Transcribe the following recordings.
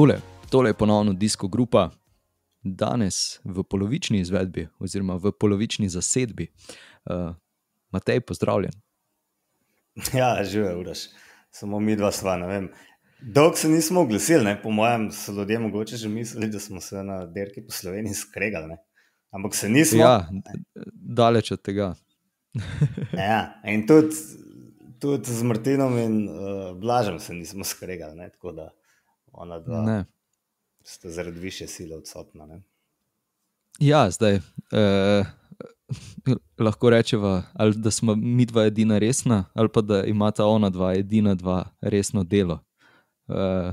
Takole, tole je ponovno disko grupa, danes v polovični izvedbi, oziroma v polovični zasedbi. Uh, Matej, pozdravljen. Ja, živijo, uraš. Samo mi dva sva, ne vem. Dolgo se nismo oglasili, ne? po mojem, so ljudje mogoče že mislili, da smo se na derki po Sloveniji skregali. Ne? Ampak se nismo. Ja, daleč od tega. ja, in tudi, tudi z Martinom in uh, Blažem se nismo skregali. Ne? Tako da ona dva Ne. sta zaradi više sile odsotna. Ne? Ja, zdaj eh, lahko rečemo, ali da smo mi dva edina resna, ali pa da imata ona dva edina dva resno delo. Eh,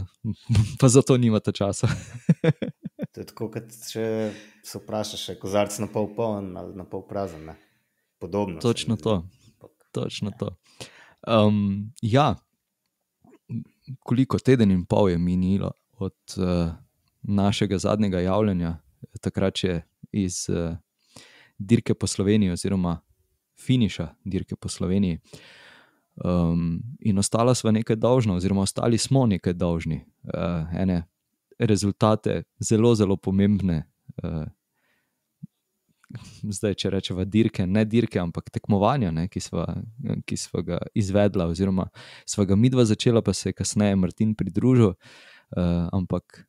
pa zato nimate časa. To je tako, kot če se vprašaš, je kozarc na pol poln ali na pol prazen. Ne? Podobno. Točno to. Ampak, Točno to. Um, ja, koliko teden in pol je minilo od uh, našega zadnjega javljanja, takrat je iz uh, dirke po Sloveniji, oziroma finiša dirke po Sloveniji. Um, in ostala sva nekaj dolžna, oziroma ostali smo nekaj dolžni. Uh, ene rezultate, zelo, zelo pomembne. Uh, zdaj, če rečemo, dirke, ne dirke, ampak tekmovanja, ne, ki, sva, ki sva ga izvedla, oziroma sva ga midva začela, pa se je kasneje Martin pridružil. Uh, ampak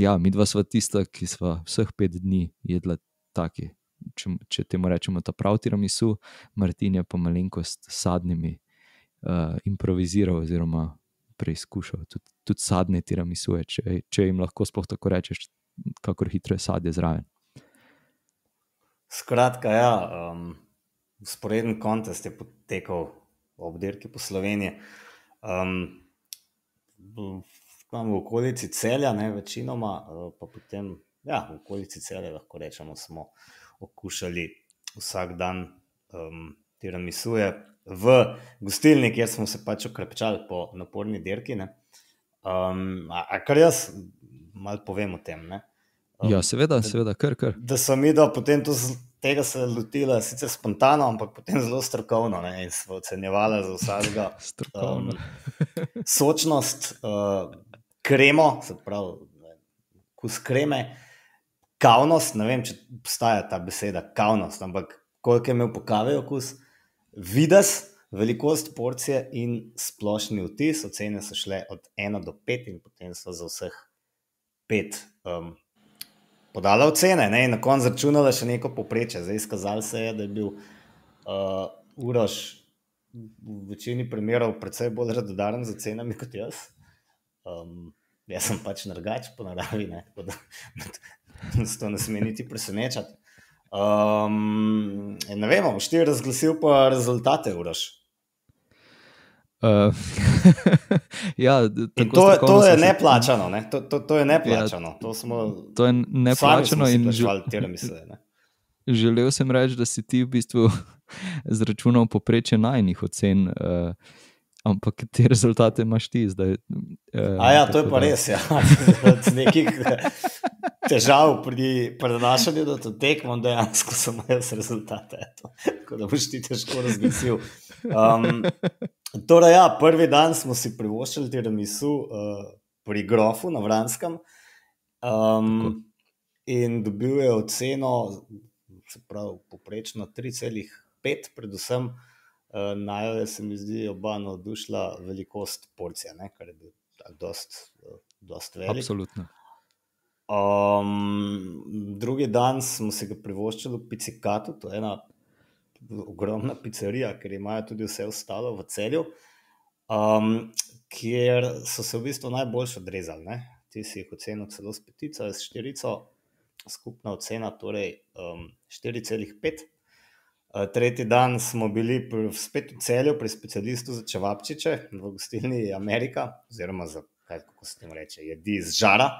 ja, midva sva tista, ki sva vseh pet dni jedla taki. Če, če temu rečemo, ta pravi tiramisu, Martin je pa malenkost sadnimi uh, improviziral, oziroma preizkušal tudi, tudi sadne tiramisuje, če, če jim lahko sploh tako rečeš, kako hitro je sadje zraven. Skratka, ja, um, usporeden kontest je potekal ob dirki po Sloveniji. Um, tam v okolici celja, ne večinoma, uh, pa potem, ja, v okolici celja lahko rečemo, smo okušali vsak dan um, tiramisuje v gostilni, kjer smo se pač okrepčali po naporni dirki. Um, a, a kar jaz malo povem o tem. Ne? Um, Ja, seveda, seveda, kar kar. da so mi da potem to, tega se lotila, sicer spontano, ampak potem zelo strokovno ne, in smo ocenjevali za vsakega um, sočnost, uh, kremo, se pravi, kus kreme, kavnost, ne vem, če obstaja ta beseda, kavnost, ampak koliko je imel po kavi okus, vides, velikost porcije in splošni vtis, ocene so šle od 1 do 5 in potem so za vseh 5 um, podala ocene ne, in na koncu računala še neko poprečje. Zdaj izkazalo se je, da je bil uh, Uroš v večini primerov precej bolj radodaren z ocenami kot jaz. Um, jaz sem pač nargač po naravi, ne, tako da nas to ne sme niti presenečati. Um, ne vem, boš ti razglasil pa rezultate, Uroš. Uh, ja, to, to je neplačano, ne? to, to, to je neplačano. To smo To je neplačano in plačevali tiramisu, ne. želel sem reči, da si ti v bistvu zračunal poprečje najnih ocen, uh, ampak te rezultate imaš ti zdaj. Uh, A ja, to je pa res. Ja. Od nekih težav pri prenašanju do te tekmo, dejansko sem jaz rezultate. Tako da boš ti težko razglasil. Um, torej, ja, prvi dan smo si privoščili tiramisu uh, pri Grofu na Vranskem. Um, in dobil je oceno, se pravi, poprečno 3,5, predvsem uh, najbolj se mi zdi oba navdušila velikost porcije, ne, kar je bil tak dost, uh, dost velik. Absolutno. Um, drugi dan smo si ga privoščili v Picikatu, to je ena ogromna pizzerija, ker imajo tudi vse ostalo v celju, um, kjer so se v bistvu najbolj odrezali. Ne? Ti si jih ocenil celo s petico, s štirico, skupna ocena torej um, 4,5. Uh, Tretji dan smo bili pri, spet v celju pri specialistu za čevapčiče v gostilni Amerika, oziroma za kaj kako se temu reče, jedi iz žara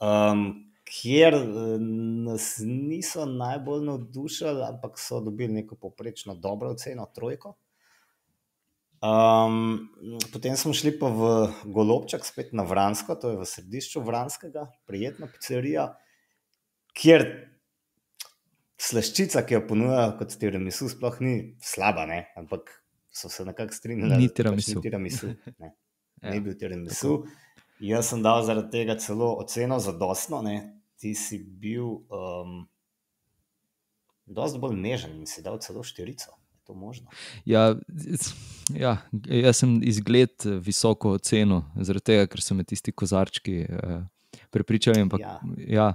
um, kjer eh, nas niso najbolj navdušili, ampak so dobili neko poprečno dobro oceno, trojko. Um, potem smo šli pa v Golobčak, spet na Vransko, to je v središču Vranskega, prijetna pizzerija, kjer sleščica, ki jo ponujajo kot tiramisu, sploh ni slaba, ne? ampak so se nekako strinjali, Ni da pač tiramisu. ni tiramisu. Ne. Ja, Ni bil tiramisu. Jaz sem dal zaradi tega celo oceno za dostno, ne? ti si bil um, dosti bolj nežen in si dal celo štirico. Ja, ja, jaz sem izgled eh, visoko ocenil, zaradi tega, ker so me tisti kozarčki uh, prepričali. Ampak, Ja. ja,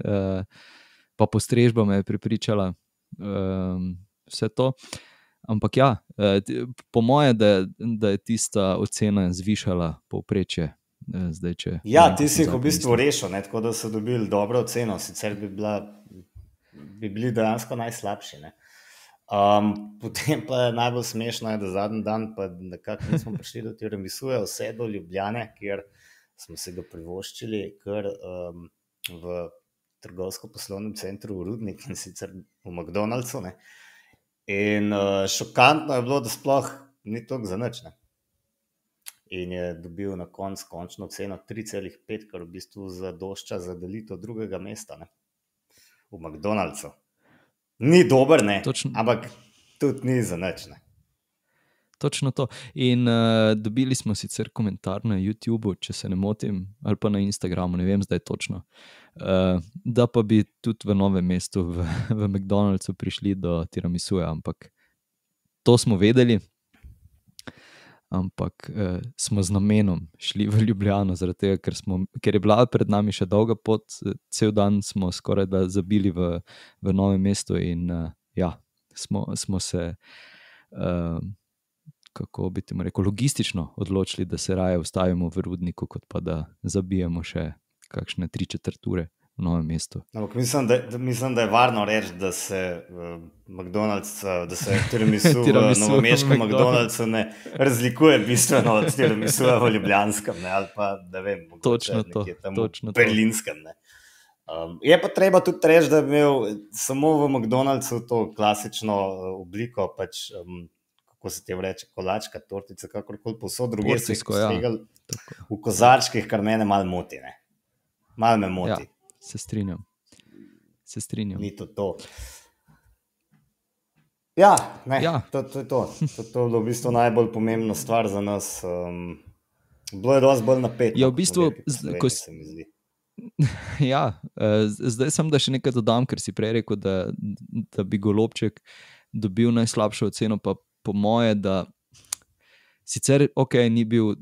uh, pa postrežba me je prepričala, um, vse to. Ampak ja, eh, po moje, da, da je tista ocena zvišala povprečje. Zdaj, če, ne Ja, vem, ti si jih v bistvu rešil, ne? tako da so dobili dobro oceno, sicer bi, bila, bi bili dejansko najslabši. Ne? Um, potem pa je najbolj smešno, je, da zadnji dan, pa nekako nismo prišli do Tiramisuja, vse do Ljubljane, kjer smo si ga privoščili, kar um, v trgovsko-poslovnem centru Rudnik in sicer v McDonald'su. Ne? In uh, šokantno je bilo, da sploh ni toliko za nič. Ne? In je dobil na koncu končno ceno 3,5, kar v bistvu zadošča za delitev drugega mesta ne? v McDonald'su. Ni dober, ne, Točno. ampak tudi ni za nič. Ne. Točno to. In uh, dobili smo sicer komentar na YouTubu, če se ne motim, ali pa na Instagramu, ne vem zdaj točno. Uh, da pa bi tudi v novem mestu, v, v McDonald'su, prišli do tiramisuja, ampak to smo vedeli. Ampak uh, smo z namenom šli v Ljubljano, tega, ker, smo, ker je bila pred nami še dolga pot, eh, cel dan smo skoraj da zabili v, v novem mestu in uh, ja, smo, smo se. Uh, kako bi ti rekel, logistično odločili, da se raje ustavimo v rudniku, kot pa da zabijemo še kakšne tri četrt ure novem mestu. Ampak mislim da, da, mislim, da je varno reči, da se uh, McDonald's, uh, da se tiramisu v Tiramisu novomeškem McDonald'su. Ne razlikuje bistveno od tiramisuja v Ljubljanskem, ne, ali pa da vem, Točno to, točno. Berlinskem. Ne. Um, je pa treba tudi reči, da je imel samo v McDonald'su to klasično uh, obliko, pač, um, kako se ti reče, kolačka, tortica, kakorkoli posod druge se Porcijsko, ja. stregali Tako. v kozarčkih, kar mene malo moti. Ne. Mal me moti. Ja, se strinjam. Se strinjam. ni to. to. Ja, ne, Ja. To, to je to. To, to je bilo v bistvu najbolj pomembna stvar za nas. Um, bilo je dosti bolj napeto. Ja, v bistvu, Dirki po z- Sloveniji, ko se mi zdi. Ja, eh, zdaj sem da še nekaj dodam, ker si prej rekel, da, da bi golobček dobil najslabšo oceno, pa po moje, da sicer ok, ni bil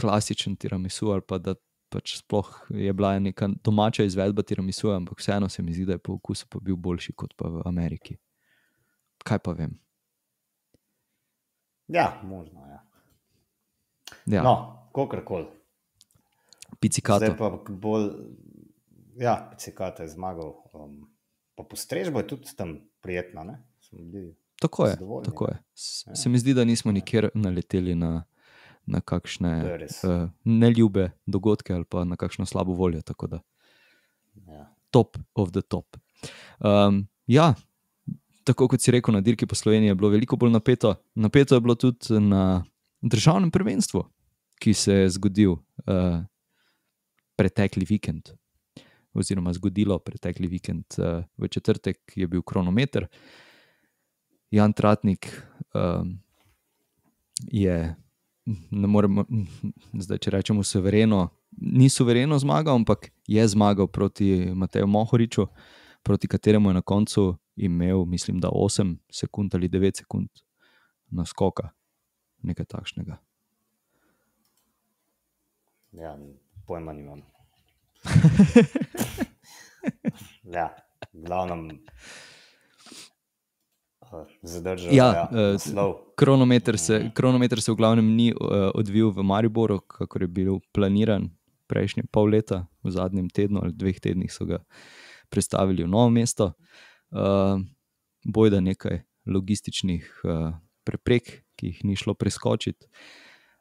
klasičen tiramisu ali pa da pač sploh je bila neka domača izvedba tiramisu, ampak vseeno se mi zdi, da je po okusu pa bil boljši kot pa v Ameriki. Kaj pa vem. Ja, možno. Ja. Ja, No, kakorkoli. picikato. Zdaj pa bolj. Ja, Picikato je zmagal. Um, pa postrežbo je tudi tam prijetna. Ne? Tako je. Tako je. S- Ja. Se mi zdi, da nismo nikjer naleteli na, na kakšne je res. uh, neljube dogodke ali pa na kakšno slabo voljo. Tako da Ja. top of the top. Um, ja, tako kot si rekel, na dirki po Sloveniji je bilo veliko bolj napeto. Napeto je bilo tudi na državnem prvenstvu, ki se je zgodil uh, pretekli vikend. Oziroma, zgodilo pretekli vikend uh, v četrtek je bil kronometer. Jan Tratnik um, je, ne moremo, zdaj če rečemo, suvereno, ni suvereno zmagal, ampak je zmagal proti Mateju Mohoriču, proti kateremu je na koncu imel, mislim, da 8 sekund ali 9 sekund na skoka, nekaj takšnega. Ja, pojma nimam. ja, v glavnem. Zadržal Ja, ja, eh, naslov. Kronometer se, kronometer se v glavnem ni uh, odvil v Mariboru, kako je bil planiran prejšnje pol leta, v zadnjem tednu ali dveh tednih so ga predstavili v novo mesto. Uh, bojda nekaj logističnih uh, preprek, ki jih ni šlo preskočiti.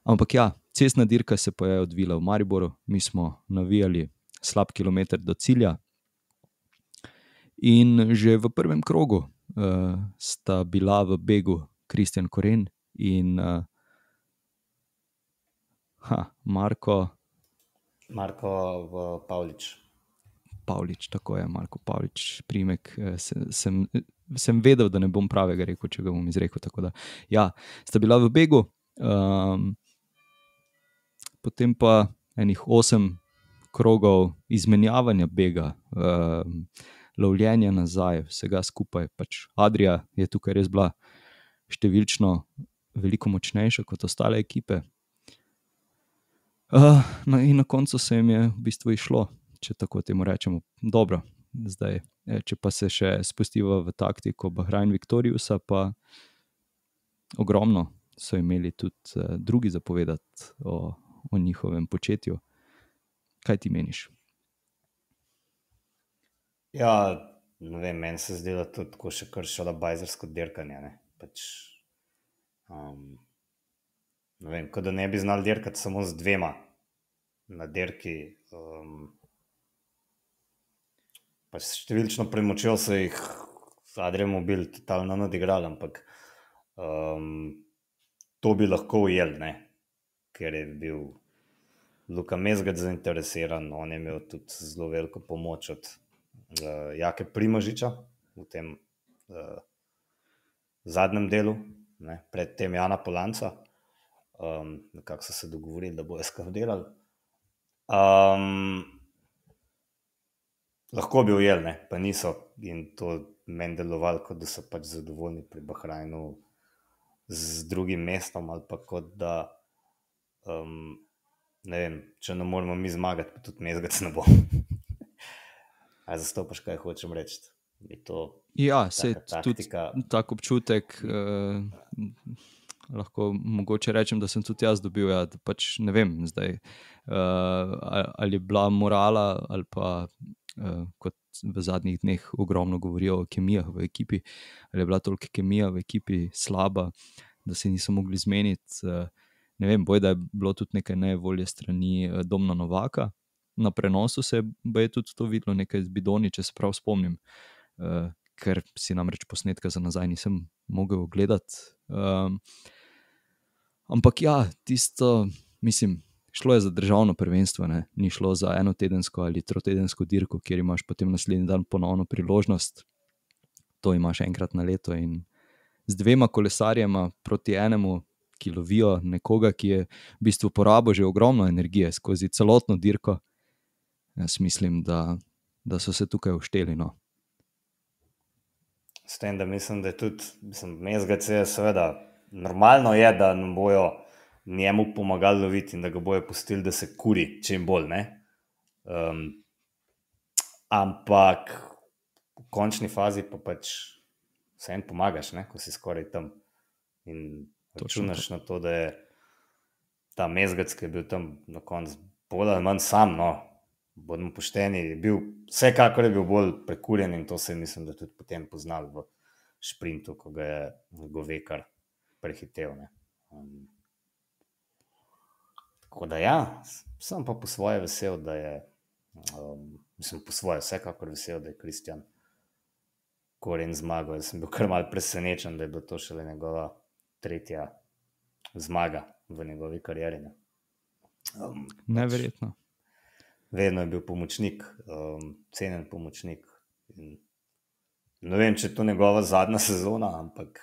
Ampak ja, cestna dirka se pa je odvila v Mariboru, mi smo navijali slab kilometr do cilja. In že v prvem krogu uh, sta bila v begu Kristjan Koren in uh, ha, Marko Marko Pavlič. Pavlič, tako je, Marko Pavlič, primek. eh, se- Sem, sem vedel, da ne bom pravega rekel, če ga bom izrekel. tako Da, ja, sta bila v begu, um, potem pa enih osem krogov izmenjavanja bega, uh, lovljenja nazaj, vsega skupaj. Pač Adrija je tukaj res bila številčno veliko močnejša kot ostale ekipe. Uh, na, in na koncu se jim je v bistvu išlo, če tako temu rečemo. Dobro, zdaj, e, če pa se še spustimo v taktiko Bahrajn Viktorijusa, pa ogromno so imeli tudi uh, drugi zapovedati o, o njihovem početju. Kaj ti meniš? Ja, ne vem, meni se zdi, da je to tako še kar šala bajzersko dirkanje. Pač, um, ne vem, kot da ne bi znali dirkati samo z dvema na dirki. Um, pač številčno premočjo se jih, Adrian Mobil, totalno nadigral, ampak um, to bi lahko ujel, ne? ker je bil Luka Mezgad zainteresiran, on je imel tudi zelo veliko pomoč od uh, Jake Primožiča v tem uh, zadnjem delu, ne, predtem Jana Polanca, um, kako so se dogovorili, da bojo skrbeli delali. Um, lahko bi ujel, ne, pa niso in to meni delovalo, kot da so pač zadovoljni pri Bahrajnu z drugim mestom ali pa kot da. Um, ne vem, če ne moremo mi zmagati, pa tudi mezgac ne bo. Ali zastopaš, kaj hočem reči? Ja, se tudi tako občutek. Uh, lahko mogoče rečem, da sem tudi jaz dobil. Ja, pač ne vem, zdaj, uh, ali je bila morala, ali pa uh, kot v zadnjih dneh ogromno govorijo o kemijah v ekipi, ali je bila toliko kemija v ekipi slaba, da se niso mogli zmeniti. Uh, ne vem, boj, da je bilo tudi nekaj nevolje strani Domna Novaka, na prenosu se je tudi to videlo, nekaj z bidoni, če se prav spomnim, uh, ker si namreč posnetka za nazaj nisem mogel gledati. Um, ampak ja, tisto, mislim. Šlo je za državno prvenstvo, ne? ni šlo za eno tedensko ali trotedensko dirko, kjer imaš potem naslednji dan ponovno priložnost. To imaš enkrat na leto in z dvema kolesarjema proti enemu, ki lovijo nekoga, ki je v bistvu porabil že ogromno energije skozi celotno dirko, Jaz mislim, da, da so se tukaj ušteli. No. S tem, da mislim, da je tudi, mislim, MSGC je seveda normalno, je, da nam bojo njemu pomagali loviti in da ga bojo pustili, da se kuri čim bolj. Um, ampak v končni fazi pa pač vse en pomagaš, ne? ko si skoraj tam in računaš na to, da je ta MSGC, ki je bil tam na koncu bolj ali manj sam. No? Bodimo pošteni, je bil vsekakor je bil bolj prekurjen in to se je, mislim, da tudi potem poznal v sprintu, ko ga je Govekar prehitev. Um, tako da ja, sem pa po svoje vesel, da je, um, mislim, po svoje vsekakor vesel, da je Kristjan Koren zmagal. Jaz sem bil kar mal presenečen, da je bilo to šele njegova tretja zmaga v njegovi karieri. Um, Neverjetno. Pač, vedno je bil pomočnik, um, cenjen pomočnik. In ne vem, če je to njegova zadnja sezona, ampak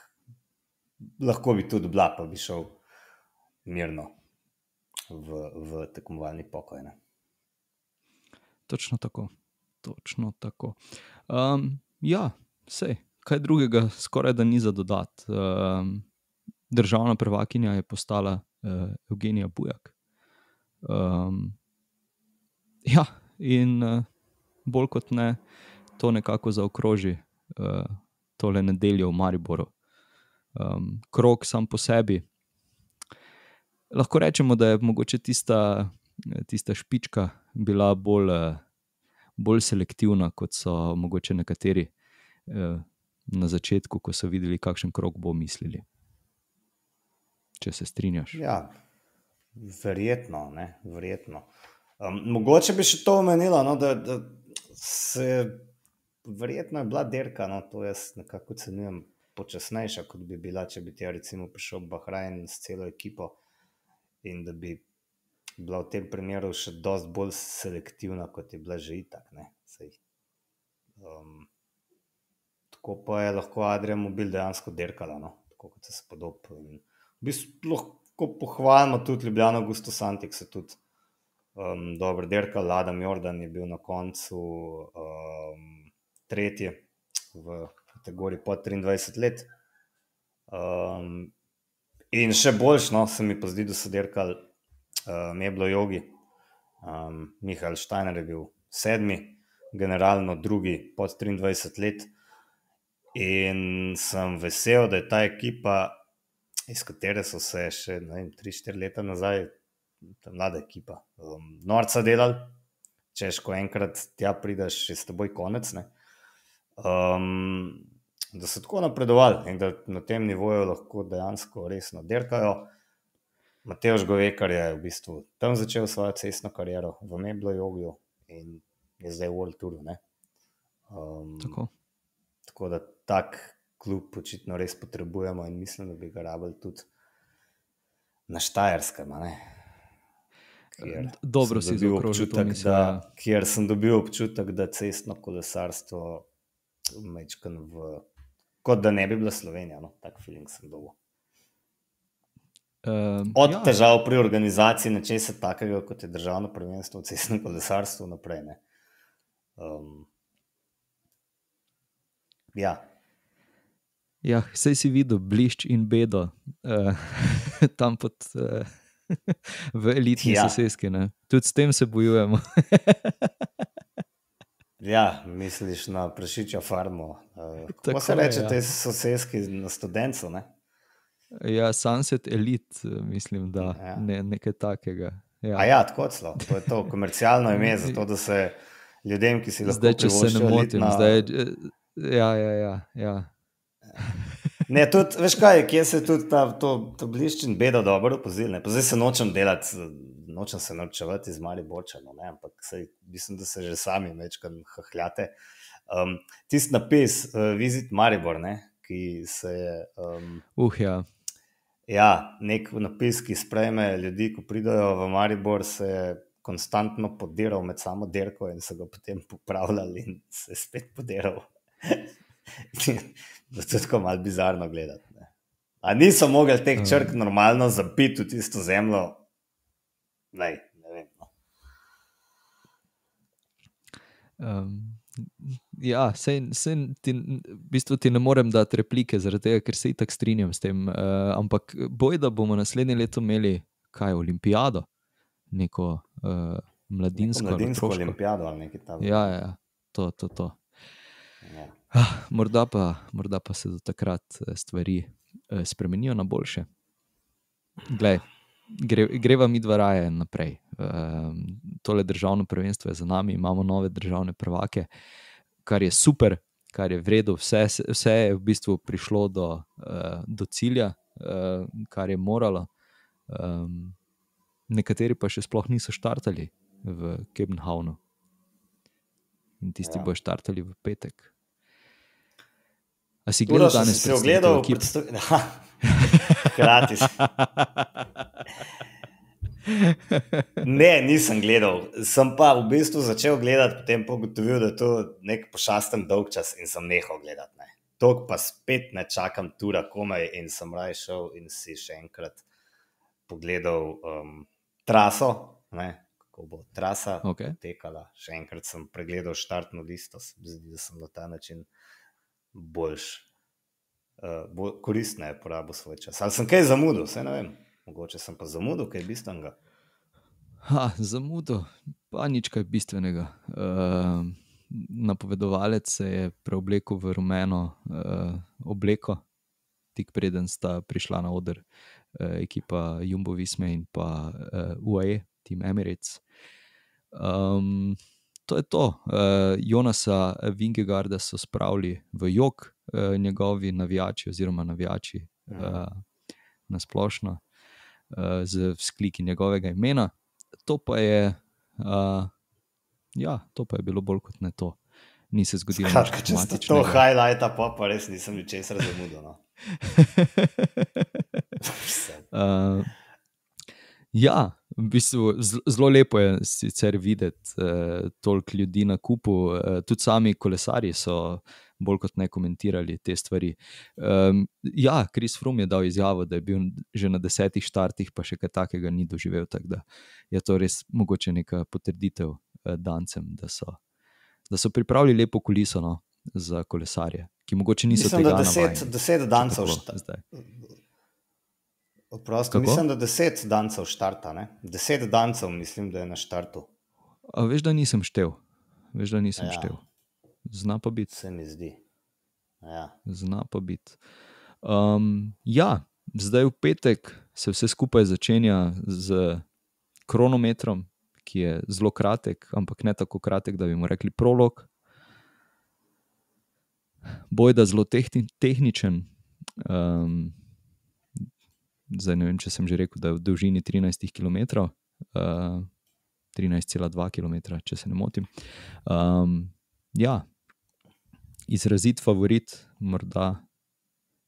lahko bi tudi bila, pa bi šel mirno v, v tekmovalni pokoj. Ne? Točno tako. Točno tako. Um, ja, vse, kaj drugega, skoraj da ni za dodati. Um, državna prvakinja je postala uh, Evgenija Bujak. Um, Ja, in uh, bolj kot ne, to nekako zaokroži uh, tole nedeljo v Mariboru. Um, krok sam po sebi. Lahko rečemo, da je mogoče tista, tista špička bila bolj, bolj selektivna, kot so mogoče nekateri uh, na začetku, ko so videli, kakšen krok bo mislili. Če se strinjaš. Ja, verjetno. Ne, verjetno. Um, mogoče bi še to omenila, no, da, da se verjetno je bila derka, no, to jaz nekako ocenjujem počasnejša, kot bi bila, če bi ti recimo prišel Bahrajn s celo ekipo in da bi bila v tem primeru še dosti bolj selektivna, kot je bila že itak. Um, tako pa je lahko Adrian Mobil dejansko derkala, no, tako kot se spodob. In v bistvu lahko pohvalimo tudi Ljubljano, Gusto Santik se tudi Um, dobro, Derka Ladam Jordan je bil na koncu um, tretji v kategoriji pod 23 let. Um, in še boljš, no, se mi pa zdi, da so dirkali uh, Meblo Jogi. Um, Mihajl Štajner je bil sedmi, generalno drugi pod 23 let. In sem vesel, da je ta ekipa, iz katere so se še 3-4 leta nazaj, ta mlada ekipa, um, norca delali, češ, ko enkrat tja prideš, je s teboj konec. Um, da so tako napredovali in da na tem nivoju lahko dejansko resno dirkajo. Mateoš Govekar je v bistvu tam začel svojo cestno kariero v Meblo Jogiju in je zdaj v World Touru. Um, tako. tako da tak klub očitno res potrebujemo in mislim, da bi ga rabili tudi na Štajerskem. Dobro si dobil občutek, da, ja. kjer sem dobil občutek, da cestno kolesarstvo mečkan v kot da ne bi bila Slovenija. No? Tak feeling sem dobil. Um, Od ja. težav pri organizaciji nečesa takega, kot je državno prvenstvo v cestnem kolesarstvu, naprej. Um, ja. Ja, vse si videl, blišč in bedo, uh, tam pod, uh, v elitni ja. sosedski. Tudi s tem se bojujemo. Ja, misliš na prašičjo farmo. Uh, kako se reče, ja. te sosedski na študentu? Ne? Ja, sunset elit, mislim, da ja. ne, nekaj takega. Ja, ja tako celo. To je to komercialno ime, zato da se ljudem, ki si lahko zdaj, če se ne motim, elitna... zdaj. Ja, ja, ja. ja. Ne, tudi, veš kaj, kje se tudi ta, to, to bliščin bedo dobro opozil. Zdaj se nočem delati nočem se naučevati iz mali bočano, ne? ampak sej, mislim, da se že sami večkrat hahljate. Um, Tisti napis, uh, Visit Maribor, ne? ki se je. Um, uh, ja. Ja, nek napis, ki sprejme ljudi, ko pridajo v Maribor, se je konstantno podiral med samo dirko in se ga potem popravljali in se je spet podiral. to je tako malo bizarno gledati. Ne. A niso mogli teh črk normalno zapiti v tisto zemljo, Lej, ne vem. No. Um, ja, sej, sej ti, v bistvu ti ne morem dati replike, tega, ker se itak strinjam s tem. Uh, ampak boj, da bomo naslednje leto imeli kaj, olimpijado, neko uh, mladinsko, neko mladinsko olimpijado ali nekaj takega. Ja, ja, to, to. to. Ja. Ah, morda, pa, morda pa se do takrat eh, stvari uh, spremenijo na boljše. Glej gre, greva mi dva raje naprej. Uh, tole državno prvenstvo je za nami, imamo nove državne prvake, kar je super, kar je vredno, vse, vse je v bistvu prišlo do, uh, do cilja, uh, kar je moralo. Um, nekateri pa še sploh niso štartali v Kebnhavnu. In tisti ja. bojo štartali v petek. A si gledal danes? Si ogledal, ki je Hkrati. Ne, nisem gledal. Sem pa v bistvu začel gledati, potem pa ugotovil, da je to nek pošasten dolg čas in sem nehal gledati. Ne. Tok pa spet ne čakam tura komaj in sem raje šel in si še enkrat pogledal um, traso, ne, kako bo trasa okay. tekala. Še enkrat sem pregledal štartno listo, zdi, da sem na ta način boljši uh, koristneje porabil svoj čas. Ali sem kaj zamudil, vse ne vem. Mogoče sem pa zamudil kaj bistvenega. Ha, zamudil, pa nič kaj bistvenega. Uh, napovedovalec se je preoblekel v rumeno uh, obleko, tik preden sta prišla na oder uh, ekipa Jumbo Visme in pa uh, UAE, Team Emirates. Um, to je to. Uh, Jonasa Vingegarda so spravili v jog, uh, njegovi navijači, oziroma navijači uh, na splošno, uh, z skliki njegovega imena. To pa je, uh, ja, to pa je bilo bolj kot ne to. Ni se zgodilo. Skratka, če ste to highlight, pa, pa res nisem ničesar zamudil. No. uh, ja, v bistvu zelo lepo je sicer videti uh, toliko ljudi na kupu, uh, tudi sami kolesari so bolj kot ne komentirali te stvari. Um, ja, Kris Frum je dal izjavo, da je bil že na desetih štartih, pa še kaj takega ni doživel. Tak da je to res mogoče neka potrditev uh, dancem, da so, da so pripravili lepo kuliso no, za kolesarje, ki mogoče niso Mislim, tega deset, navajeni, deset dancev tako šta- zdaj. Oprosti, mislim, da deset dancev štarta. Ne? Deset dancev, mislim, da je na štartu. A veš, da nisem štev, veš, da nisem Ja. ja. štev. Zna pa biti. Se mi zdi. Ja. Zna pa biti. Um, ja, zdaj v petek se vse skupaj začenja z kronometrom, ki je zelo kratek, ampak ne tako kratek, da bi mu rekli prolog. Bojda zelo tehni, tehničen. Um, zdaj ne vem, če sem že rekel, da je v dolžini 13 km. Uh, 13,2 km, če se ne motim. Um, ja, izrazit favorit, morda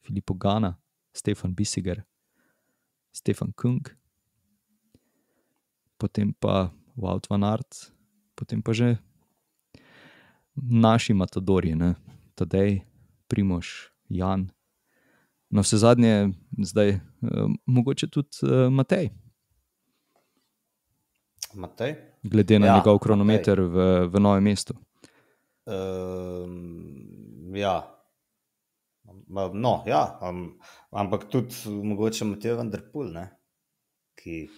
Filipo Gana, Stefan Bisiger, Stefan Kung, potem pa Wout van Aert, potem pa že naši matadori, ne? Tadej, Primoš, Jan. Na vse zadnje, zdaj, eh, mogoče tudi eh, Matej, Matej? glede na Ja, njegov Matej. kronometer v, v novem mestu. Um, ja. No, ja, um, ampak tudi mogoče Matej Vanderpool, ne? ki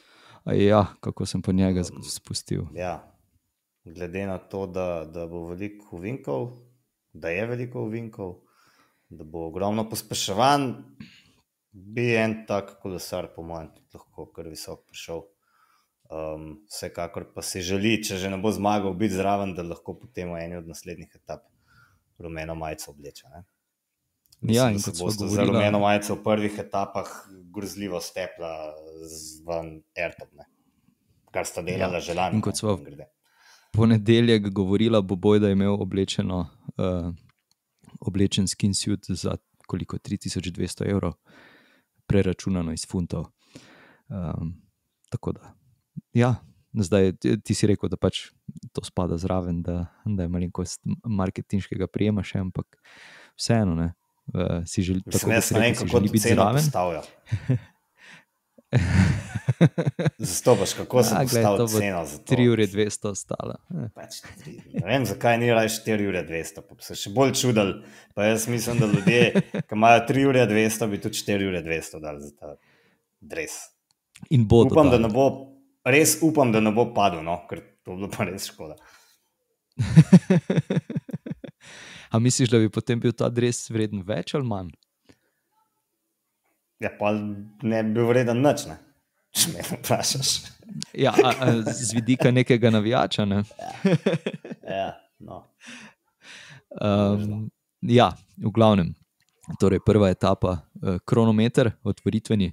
A Ja, kako sem po njega z- spustil. Ja, glede na to, da, da bo veliko uvinkov, da je veliko uvinkov, da bo ogromno pospeševanj, bi en tak kolesar, po mojem, lahko kar visok prišel. Um, vsekakor pa si želi, če že ne bo zmagal, biti zraven, da lahko potem v eni od naslednjih etap rumeno majico obleče. Ne? Ja, da in kot sva bosta za rumeno majico v prvih etapah grozljivo stepla z van Ertom, ne. kar sta delala ja. že lani. in kot sva- mimogrede. ponedeljek govorila, bo boj, da je imel oblečeno, uh, oblečen skin suit za koliko 3200 evrov, preračunano iz funtov. Um, tako da, ja, zdaj ti, ti si rekel, da pač to spada zraven, da, da je malenkost marketinškega prijema še, ampak vseeno ne. Uh, si želi, Mislim, tako, kot jaz si ne vem, si kako biti ceno zraven. pač, kako se Ja, glej, to ceno za to. 3 ure 200 stala. Eh. Pač, tri- ne vem, zakaj ni raje 4 ure 200, pa se še bolj čudili. Pa jaz mislim, da ljudje, ki imajo 3 ure 200, bi tudi 4 ure 200 dali za ta dres. In bodo. Upam, da dali. ne bo, res upam, da ne bo padel, no, ker to bi bilo pa res škoda. A misliš, da bi potem bil ta dres vreden več ali manj? Ja, pa ne bi bil vreden nič, ne. Če me vprašaš. Ja, a, a, z vidika nekega navijača. Ne? Ja, no. Um, ja, v glavnem. Torej, prva etapa, uh, kronometer, otvoritveni,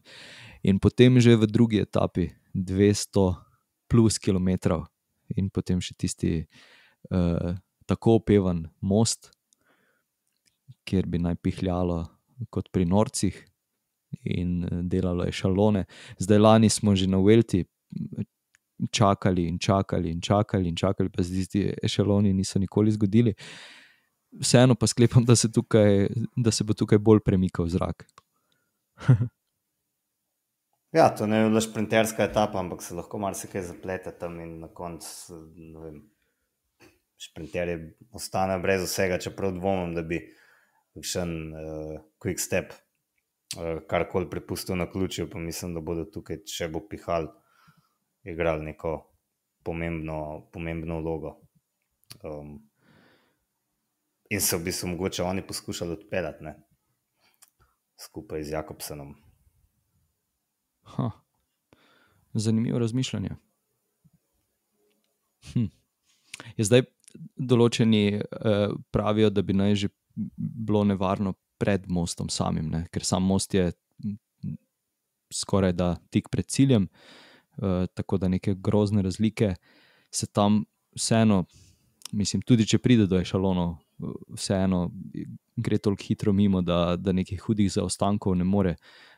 in potem že v drugi etapi 200 plus km, in potem še tisti uh, tako opevan most, kjer bi naj pihljalo kot pri norcih in eh, delalo je šalone. Zdaj lani smo že na Velti čakali in čakali in čakali in čakali, pa se ti ešaloni niso nikoli zgodili. Vseeno pa sklepam, da se, tukaj, da se bo tukaj bolj premikal zrak. Ja, to ne je bila šprinterska etapa, ampak se lahko marsikaj zaplete tam in na koncu, šprinterji ostane brez vsega, čeprav dvomim, da bi kakšen uh, quick step karkoli prepustil na ključju, pa mislim, da bodo tukaj, če bo pihal, igrali neko pomembno, pomembno vlogo. Um, in se v bistvu mogoče oni poskušali odpeljati, ne? Skupaj z Jakobsenom. Ha. Zanimivo razmišljanje. Hm. Zdaj določeni eh, pravijo, da bi naj že bilo nevarno pred mostom samim, ne? ker sam most je skoraj da tik pred ciljem, eh, tako da neke grozne razlike se tam vseeno, mislim, tudi če pride do ešalonov, eh, vseeno gre toliko hitro mimo, da, da nekih hudih zaostankov ne more,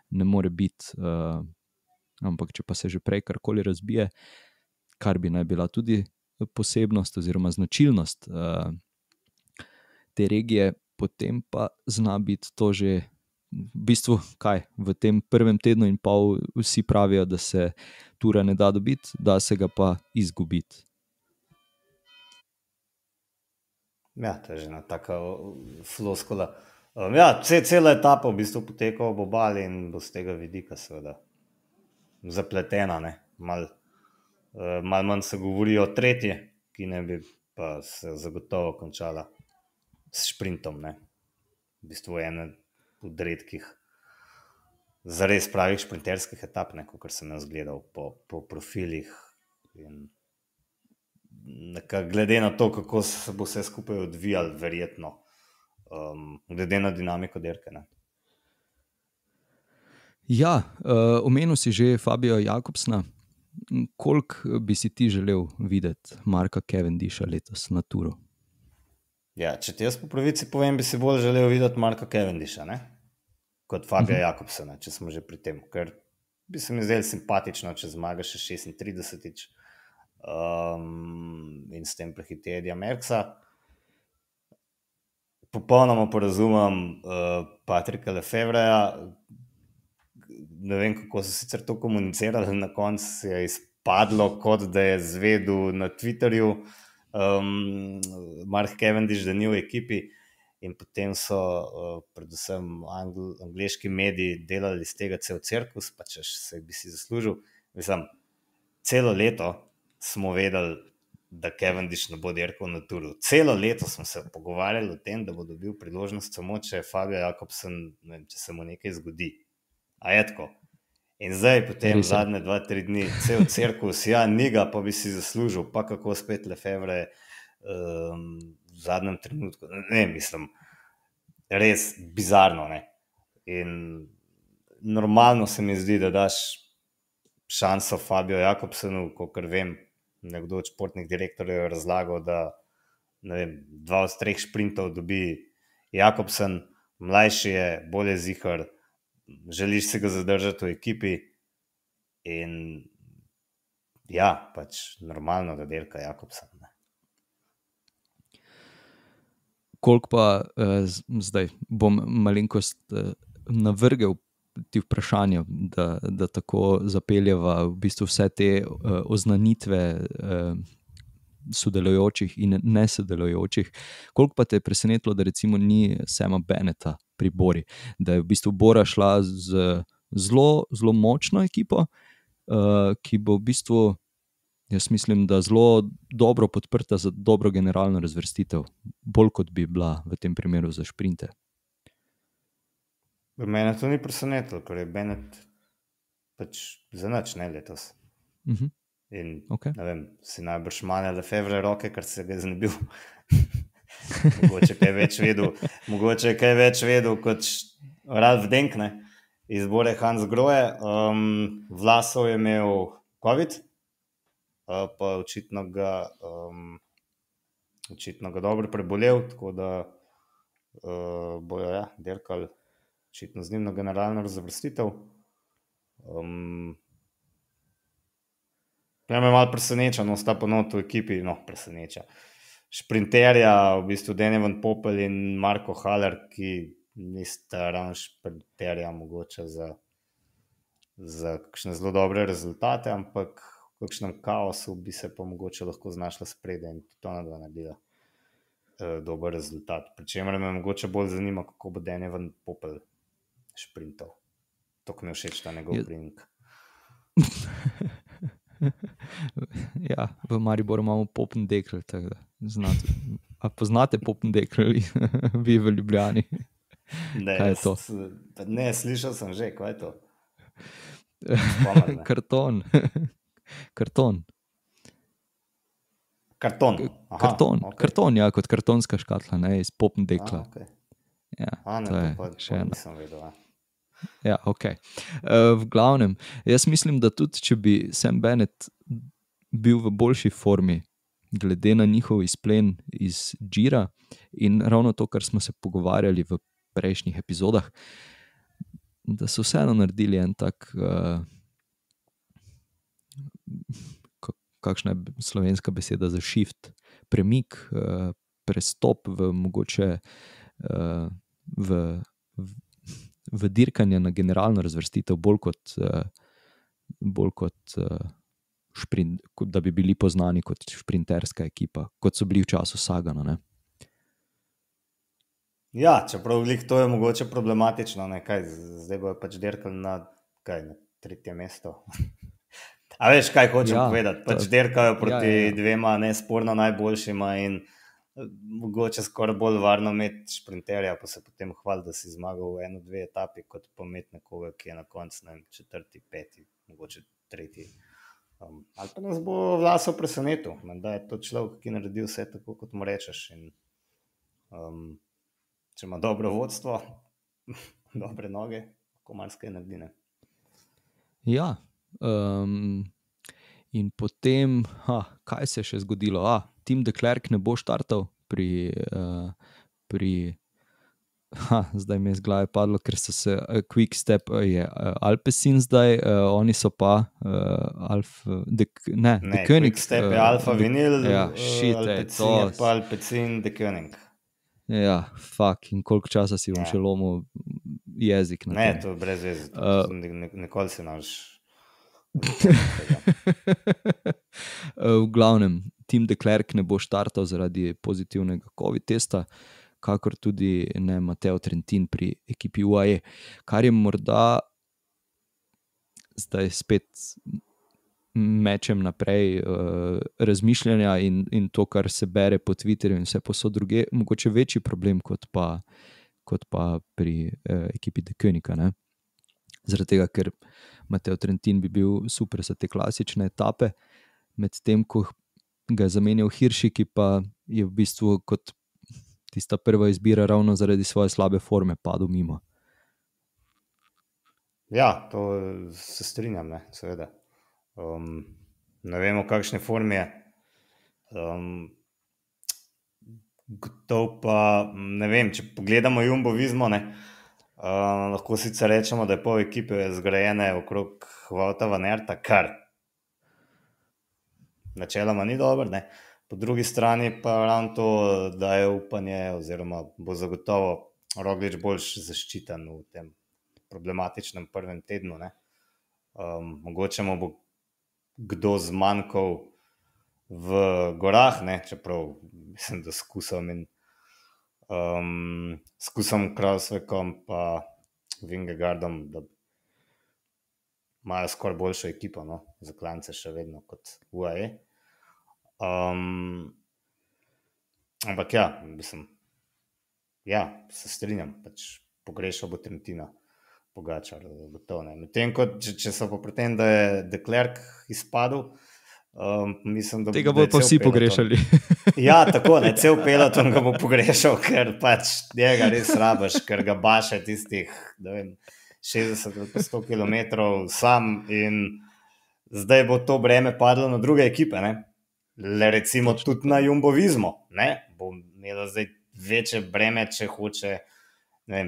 ne more biti. Eh, ampak če pa se že prej karkoli razbije, kar bi naj bila tudi posebnost oziroma značilnost uh, te regije, potem pa zna biti to že. V bistvu, kaj v tem prvem tednu in pol vsi pravijo, da se tura ne da dobiti, da se ga pa izgubiti. Ja, to je že ena taka floskola. Um, ja, cela etapa v bistvu poteka ob obali in bo z tega vidika, seveda, zapletena. Mal, uh, mal manj se govori o tretji, ki ne bi pa se zagotovo končala s sprintom. Ne. V bistvu je ena od redkih, zares pravih sprinterskih etap, kot sem jaz gledal po, po profilih. In, glede na to, kako se bo vse skupaj odvijalo, verjetno, um, glede na dinamiko derke. Ne. Ja, uh, omenil si že Fabio Jakobsna. Koliko bi si ti želel videti Marka Kevendisha letos na Turu? Ja, če ti jaz po pravici povem, bi si bolj želel videti Marka Kevendisha ne? kot Fabija uh mhm. -huh. Jakobsena, če smo že pri tem. Ker bi se mi zdelo simpatično, če zmagaš 36 um, in s tem prehiteti Edija Merksa. Popolnoma porazumem uh, Patrika Lefebvreja. Ne vem, kako so sicer to komunicirali, na koncu je izpadlo, kot da je zvedel na Twitterju, um, Mark Cavendish, da ni v ekipi. In potem so, uh, predvsem, angl angliški mediji delali iz tega cel cirkus, pa če se bi si zaslužil. Mislim, celo leto smo vedeli, da Kevin Diš ne bo dirkal na turu. Celo leto smo se pogovarjali o tem, da bo dobil priložnost samo, če je Fabio Jakobsen, ne, če se mu nekaj zgodi. A je tako. In zdaj, potem zadnje dva, tri dni, cel cirkus, ja, njega pa bi si zaslužil, pa kako spet Lefebvre um, v zadnjem trenutku. Ne, mislim, res bizarno. Ne? In normalno se mi zdi, da daš šanso Fabio Jakobsenu, kot vem, nekdo od športnih direktorjev razlagal, da vem, dva od treh sprintov dobi Jakobsen, mlajši je, bolje zihar, želiš se ga zadržati v ekipi. In ja, pač normalno, da delka Jakobsen. Ne. Koliko pa uh, zdaj bom malenkost uh, navrgel ti vprašanja, da, da tako zapeljeva v bistvu vse te uh, oznanitve uh, sodelujočih in ne sodelujočih. Koliko pa te je presenetilo, da recimo ni Sema Beneta pri Bori, da je v bistvu Bora šla z zelo, zelo močno ekipo, uh, ki bo v bistvu. Jaz mislim, da zelo dobro podprta za dobro generalno razvrstitev, bolj kot bi bila v tem primeru za šprinte. Mene to ni presenetilo, ker je Benet pač za noč, ne letos. Uh mhm. -huh. In okay. vem, si najbrž manj ali februar roke, ker se ga je znebil. mogoče kaj več vedel, mogoče kaj več vedel kot Ralf Denkne iz Bore Hans Groje. Um, vlasov je imel COVID, uh, pa očitno ga, um, očitno ga dobro prebolel, tako da uh, bojo ja, derkali očitno z njim na generalno razvrstitev. Um, Ja, me malo preseneča, no, sta ponovno v ekipi, no, preseneča. Šprinterja, v bistvu Denevan Popel in Marko Haller, ki nista ravno šprinterja, mogoče za, za kakšne zelo dobre rezultate, ampak v kakšnem kaosu bi se pa mogoče lahko znašla spredaj in to na dva naredila eh, dober rezultat. Pričemer me mogoče bolj zanima, kako bo Denevan Popel šprintov. To, kar mi je všeč, ta njegov je... prink. ja, v Mariboru imamo popn dekl. A poznate popn dekl, vi v Ljubljani? Ne, kaj je to? Ne, slišal sem že, kaj je to. Karton. Karton. Karton. Aha, karton. Okay. karton, ja, kot kartonska škatla, ne, iz popn dekla. A, okay. Ja, A, ne, to je pa, še ena. Vedel. A. Ja, okay. uh, v glavnem, jaz mislim, da tudi če bi Sam Bennett bil v boljši formi, glede na njihov izplen iz Džira in ravno to, kar smo se pogovarjali v prejšnjih epizodah, da so vseeno naredili en tak, uh, kakšna je slovenska beseda za shift, premik, uh, prestop v mogoče uh, v, v, v dirkanje na generalno razvrstitev, bolj kot, uh, bolj kot, uh, šprint, da bi bili poznani kot sprinterska ekipa, kot so bili v času Sagana. Ne? Ja, čeprav to je mogoče problematično, ne? kaj zdaj bojo pač dirkali na, na tretje mesto. A veš, kaj hočem ja, povedati? Pač dirkajo proti ja, ja, ja. dvema nesporno najboljšima in eh, mogoče skoraj bolj varno imeti sprinterja, pa se potem hvali, da si zmagal v eno, dve etapi, kot pa imeti nekoga, ki je na koncu ne, četrti, peti, mogoče tretji. Um, ali pa nas bo vlaso presenetil, da je to človek, ki naredi vse tako, kot mu rečeš. In, um, če ima dobro vodstvo, dobre noge, lahko marsikaj naredi. Ne? Ja, Um, in potem, ha, kaj se je še zgodilo? A, Tim Deklerk ne bo štartal pri. Uh, pri Ha, zdaj mi je z glave padlo, ker so se uh, Quick Step, uh, je uh, Alpecin zdaj, uh, oni so pa uh, Alfa, ne, ne Quick Step uh, je Alfa Vinil, ja, shit, Alpecin to je pa Alpecin, The Koenig. Ja, fuck, in koliko časa si bom ja. še lomil jezik? Ne, tem. to je brez veze, uh, nikoli se naš. v glavnem, Tim Deklerk ne bo štartal zaradi pozitivnega COVID-testa, kakor tudi ne Mateo Trentin pri ekipi UAE, kar je morda zdaj spet. Mečem naprej uh, razmišljanja in, in to, kar se bere po Twitterju, in vse posod druge, mogoče večji problem kot pa, kot pa pri uh, ekipi Dekonika. Zaradi tega, ker Mateo Trentin bi bil super za te klasične etape, medtem ko ga je zamenjal Hirši, ki pa je v bistvu kot tista prva izbira, ravno zaradi svoje slabe forme, padel mimo. Ja, to se strinjam, ne, seveda. Um, ne vemo, v kakšni formi je. Um, Gotov pa ne vem, če pogledamo Jumbo Vizmo. Ne, uh, lahko sicer rečemo, da je pol ekipe zgrajene okrog Hvata Vanerta, kar načeloma ni dobro. Ne? Po drugi strani pa ravno to, da je upanje, oziroma bo zagotovo Roglič boljš zaščiten v tem problematičnem prvem tednu. Um, mogoče mu bo kdo zmanjkal v gorah, ne? čeprav mislim, da skušam in um, skušam Krausvekom pa Vingegardom, da imajo skoraj boljšo ekipo, no? za klance še vedno kot UAE. Um, ampak ja, mislim, ja, se strinjam, pač pogrešal bo Trentina. Medtem ko če, če so pa pretendili, da je Deklerk izpadel, Um, mislim, da Tega bodo vsi pogrešali. ja, tako je, cel peloton ga bo pogrešal, ker pač njega res rabaš, ker ga baše tistih vem, 60-100 km sam in zdaj bo to breme padlo na druge ekipe. Ne? Le recimo tudi na Jumbovizmu, ne? bo imela zdaj večje breme, če hoče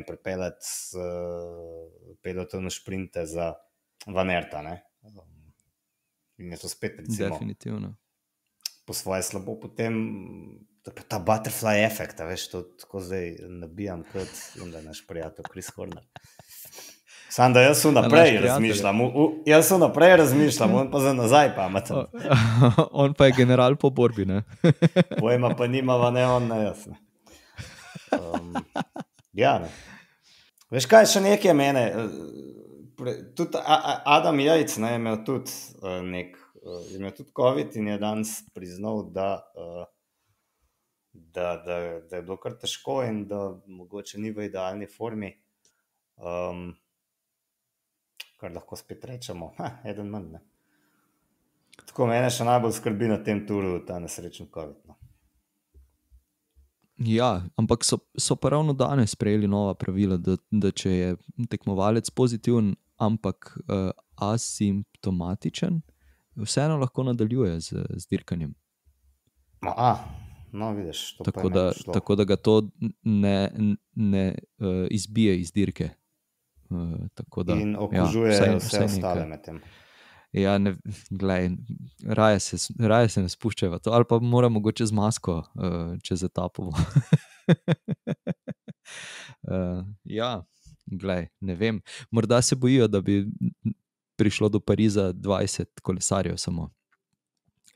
pripeljati uh, peloton šprinte za Vanerta. Ne? in je to spet recimo, definitivno. Po svoje slabo, potem ta butterfly efekt, veš, to tako zdaj nabijam kot naš prijatelj Kris Horner. Sam da jaz sem naprej razmišljal, jaz sem naprej razmišljal, on pa za nazaj pamet. on pa je general po borbi? Pojma pa nima, ne on, ne jaz. Um, ja, ne. Veš kaj, še nekaj mene, tudi Adam Jajc ne, je imel tudi uh, nek, uh, imel tudi COVID in je danes priznal, da, uh, da, da, da je bilo kar težko in da mogoče ni v idealni formi. Um, kar lahko spet rečemo, da je en manj. Ne. Tako mene še najbolj skrbi na tem turu, ta nesrečen COVID. No. Ja, ampak so, so pa ravno danes sprejeli nova pravila, da, da če je tekmovalec pozitiven, ampak uh, asimptomatičen, vseeno lahko nadaljuje z, z dirkanjem. A, no, vidiš, tako, da, tako da ga to ne, ne uh, izbije iz dirke. Uh, da, In okužuje ja, vse, vse, vse ostale med tem. Ja, ne, glej, raje, se, raje se ne spuščajo v to, ali pa moramo mogoče z masko uh, čez etapo. Uh, ja, glej, ne vem. Morda se bojijo, da bi prišlo do Pariza 20 kolesarjev samo,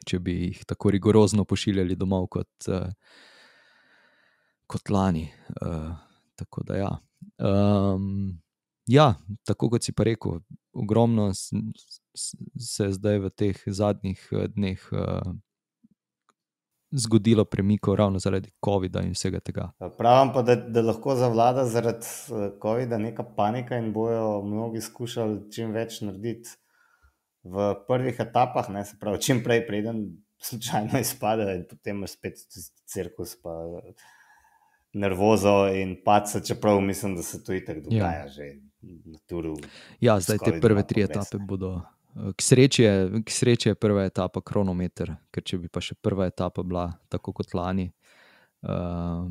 če bi jih tako rigorozno pošiljali domov kot, uh, kot lani. Uh, tako da ja. Um, ja, tako kot si pa rekel, ogromno se je zdaj v teh zadnjih dneh. Uh, zgodilo premiko ravno zaradi COVID-a in vsega tega. Pravim pa, da, da lahko zavlada zaradi eh, COVID-a neka panika in bojo mnogi skušali čim več narediti v prvih etapah, ne, se pravi, čim prej preden slučajno izpade in potem imaš spet cirkus, pa nervozo in paca, čeprav mislim, da se to itak dogaja ja. že turu. Ja, zdaj te prve tri etape bodo. K sreči, je, k sreči je prva etapa kronometer, ker če bi pa še prva etapa bila tako kot lani, uh,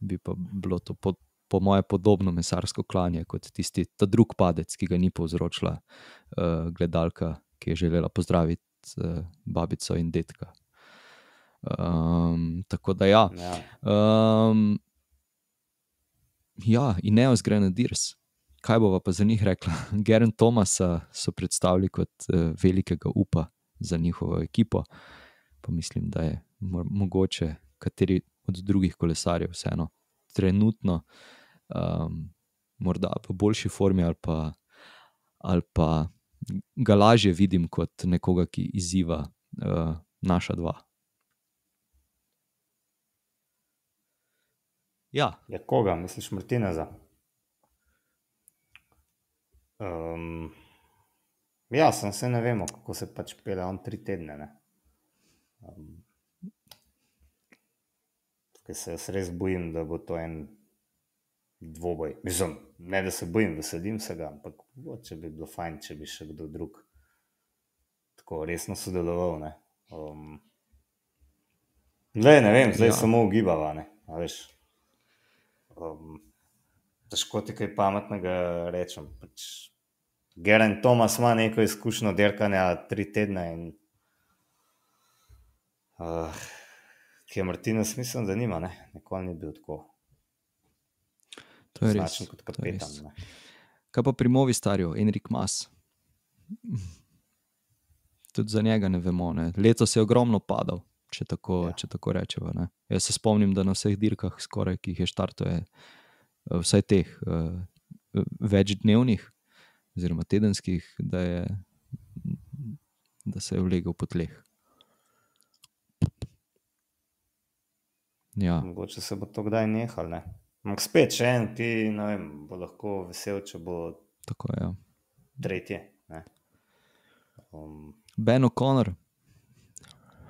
bi pa bilo to po, po moje podobno mesarsko klanje kot tisti ta drug padec, ki ga ni povzročila uh, gledalka, ki je želela pozdraviti uh, babico in detka. Um, tako da ja. Ja, um, ja in ne ozgrajeno dirs kaj bova pa za njih rekla? Geren Tomasa so predstavili kot uh, velikega upa za njihovo ekipo. Pa mislim, da je mo mogoče kateri od drugih kolesarjev vseeno trenutno, um, morda v boljši formi, ali pa, ali pa ga lažje vidim kot nekoga, ki izziva uh, naša dva. Ja. ja, koga, misliš, Martina? Um, ja, sem se ne vemo, kako se pač pele on tri tedne. Um, tukaj se jaz res bojim, da bo to en dvoboj. Mislim, ne da se bojim, veselim se ga, ampak če bi bilo fajn, če bi še kdo drug tako resno sodeloval. Ne, um, le, ne vem, zdaj ja. samo ugibava. Um, težko ti kaj pametnega rečem. Pač, Geren Tomas ima neko izkušnjo dirkanja tri tedne. In, uh, ki je Martinez, mislim, da nima, ne? nikoli ni bil tako. To je res. Kot kapetan. Kaj pa pri Movi starju, Enrik Mas? Tudi za njega ne vemo. Ne? Leto se je ogromno padal, če tako, ja. če tako rečemo. Ne? Jaz se spomnim, da na vseh dirkah, skoraj, ki jih je štartov, je vsaj teh uh, večdnevnih, oziroma tedenskih, da, je, da se je vlegel po tleh. Ja. Mogoče se bo to kdaj nehal. Ne? Spet, če en ti vem, bo lahko vesel, če bo tako. Ja. Tretje. Um, ben O'Connor.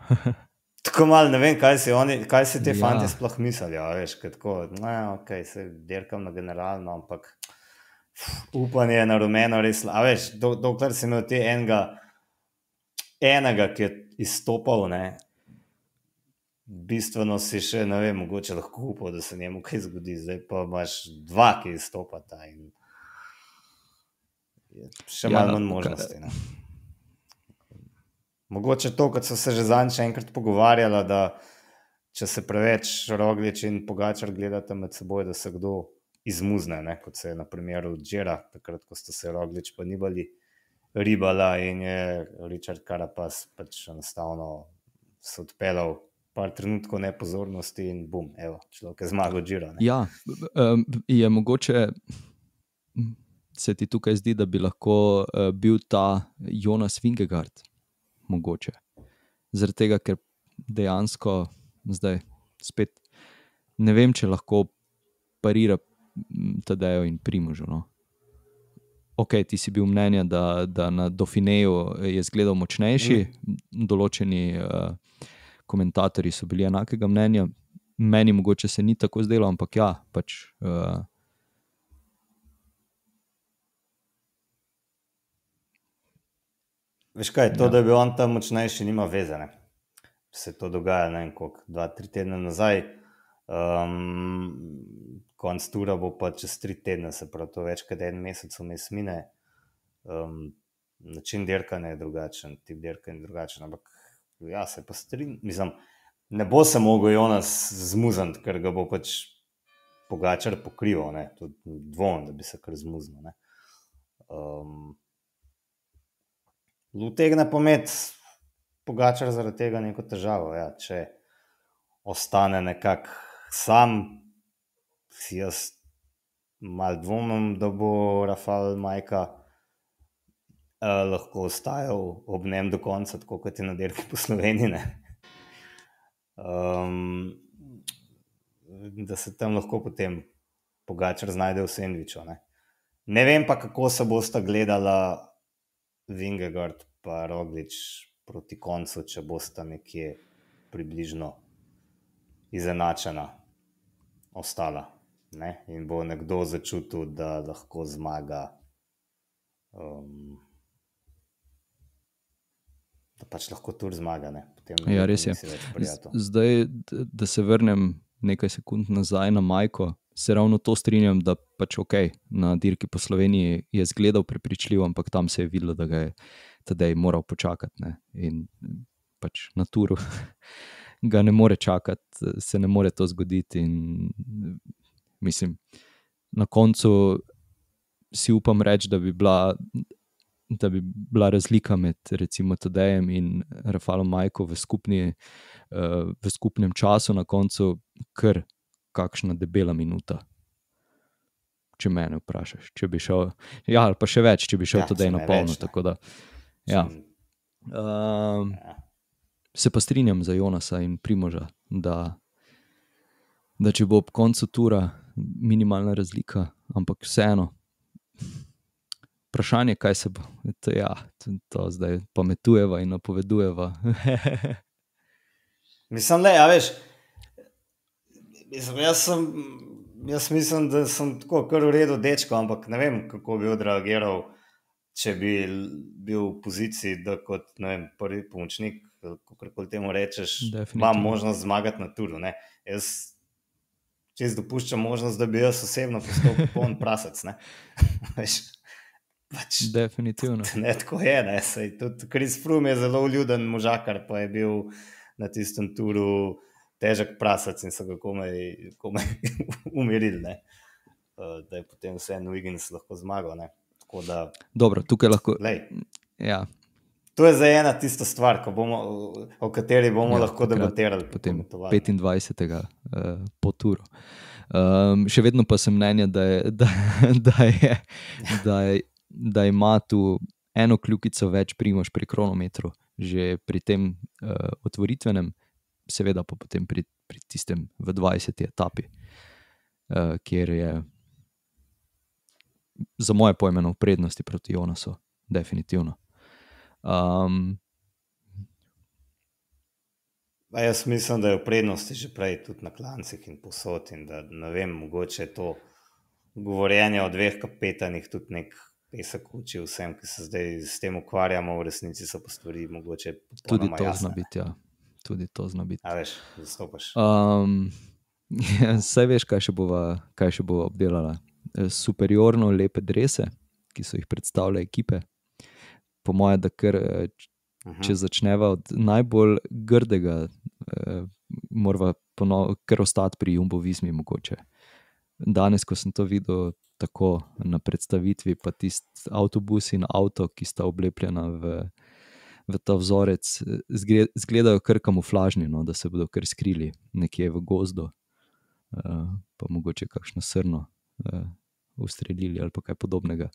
tako malo ne vem, kaj si, oni, kaj si ti ja. fanti sploh mislili. Ja, veš, tako, ne, okay, se dirkam na generalno, ampak upanje na rumeno, res. A veš, do, dokler si imel te enega, enega, ki je izstopal, ne, bistveno si še, ne vem, mogoče lahko upal, da se njemu kaj zgodi, zdaj pa imaš dva, ki izstopata in še ja, malo manj možnosti. Ne. Mogoče to, kot so se že zadnjič enkrat pogovarjali, da če se preveč roglič in pogačar gledate med seboj, da se kdo izmuzne, ne? kot se je na primeru Džera, takrat, ko so se roglič pa nibali ribala in je Richard Karapas pač enostavno se odpeljal. Par trenutkov nepozornosti, in bom, evo, človek je zmagal, Džira. Ja, je mogoče se ti tukaj zdi, da bi lahko uh, bil ta Jonas Vingegard, mogoče. Zaradi tega, ker dejansko zdaj spet ne vem, če lahko parira Tadejo in Primožu. No. Ok, ti si bil mnenja, da, da na Dauphineju je izgledal močnejši, mm. določeni uh, komentatorji so bili enakega mnenja, meni mogoče se ni tako zdelo, ampak ja. Pač, uh, Veš kaj, to, ja. da je bil on tam močnejši, nima vezane. Se to dogaja, ne vem, koliko, dva, tri tedne nazaj. Um, konc tura bo pa čez tri tedne, se pravi, to več kot en mesec vmes mine. Um, način dirkanja je drugačen, tip dirkanja je drugačen. Ampak ja, se pa strinjam. Ne bo se mogel Jonas zmuzati, ker ga bo pač pogačar pokrival, dvom, da bi se kar zmuznil. Um, Lutegne pomet, pogačar zaradi tega neko težavo. Ja, če ostane nekako sam, si jaz mal dvomim, da bo Rafael Majka uh, lahko ostajal ob njem do konca, tako kot je na dirki po Sloveniji. Um, da se tam lahko potem pogačar znajde v Sendviču. Ne? ne vem pa, kako se bosta gledala Vingegard in Roglič proti koncu, če bosta nekje približno izenačena, ostala. Ne? In bo nekdo začutil, da lahko zmaga. Um, da pač lahko tur zmaga. Ja, res je. Zdaj, da se vrnem nekaj sekund nazaj na Majko, se ravno to strinjam, da pač ok, na dirki po Sloveniji je zgledal prepričljivo, ampak tam se je videlo, da ga je tedaj moral počakati. Ne? In pač na turu ga ne more čakati, se ne more to zgoditi. In, mislim, na koncu si upam reči, da bi bila da bi bila razlika med recimo Tadejem in Rafalom Majko v, skupni, v skupnem času na koncu, kar kakšna debela minuta. Če me vprašaš, če bi šel, ja, ali pa še več, če bi šel ja, tudi na polno. Da, ja. um, se pa strinjam za Jonasa in Primoža, da, da če bo ob koncu tura minimalna razlika, ampak vseeno vprašanje, kaj se bo. To, ja, to, to zdaj pametujeva in napovedujeva. mislim, le, ja, veš. Mislim, jaz, sem, jaz mislim, da sem tako kar v redu, dečko, ampak ne vem, kako bi odreagiral, če bi bil v poziciji, da kot vem, prvi pomočnik, kako koli temu rečeš, imam možnost zmagati na turu. Ne? Jaz čez dopuščam možnost, da bi jaz osebno postal popoln prasec. Pač, Definitivno. Ne, tako je. Ne, tudi Kris Frum je zelo ljuden možakar, pa je bil na tistem turu težek prasac in so ga komaj, komaj umirili. Ne. Eh, da je potem vse en Wiggins lahko zmagal. Da, Dobro, tukaj lahko. Ja. To je za ena tista stvar, bomo, o kateri bomo ja, lahko debatirali. Potem 25. Uh, po turu. Um, še vedno pa sem mnenja, da je, da, da je, da je da ima tu eno kljukico več primož pri kronometru, že pri tem uh, otvoritvenem, seveda pa potem pri, pri tistem v 20. etapi, uh, kjer je za moje pojme v prednosti proti Jonasu, definitivno. Um, jaz mislim, da je v prednosti že prej, tudi na klancih in posod. In da, ne vem, mogoče je to govorjenje o dveh kapetanih tudi nek pesek uči vsem, ki se zdaj s tem ukvarjamo, v resnici so pa stvari mogoče tudi to jasne. zna biti. Ja. Tudi to zna biti. A veš, zastopaš. Um, ja, saj veš, kaj še bova, kaj še bova obdelala. Superiorno lepe drese, ki so jih predstavljale ekipe. Po mojem, da kar, eh, mhm. če začneva od najbolj grdega, eh, moramo kar ostati pri Jumbovizmi. Mogoče. Danes, ko sem to videl, tako na predstavitvi, pa tisti avtobus in avto, ki sta oblepljena v, v ta vzorec, izgledajo kar kamuflažni, no, da se bodo kar skrili nekje v gozdu, uh, pa mogoče kakšno srno uh, ustrelili ali kaj podobnega.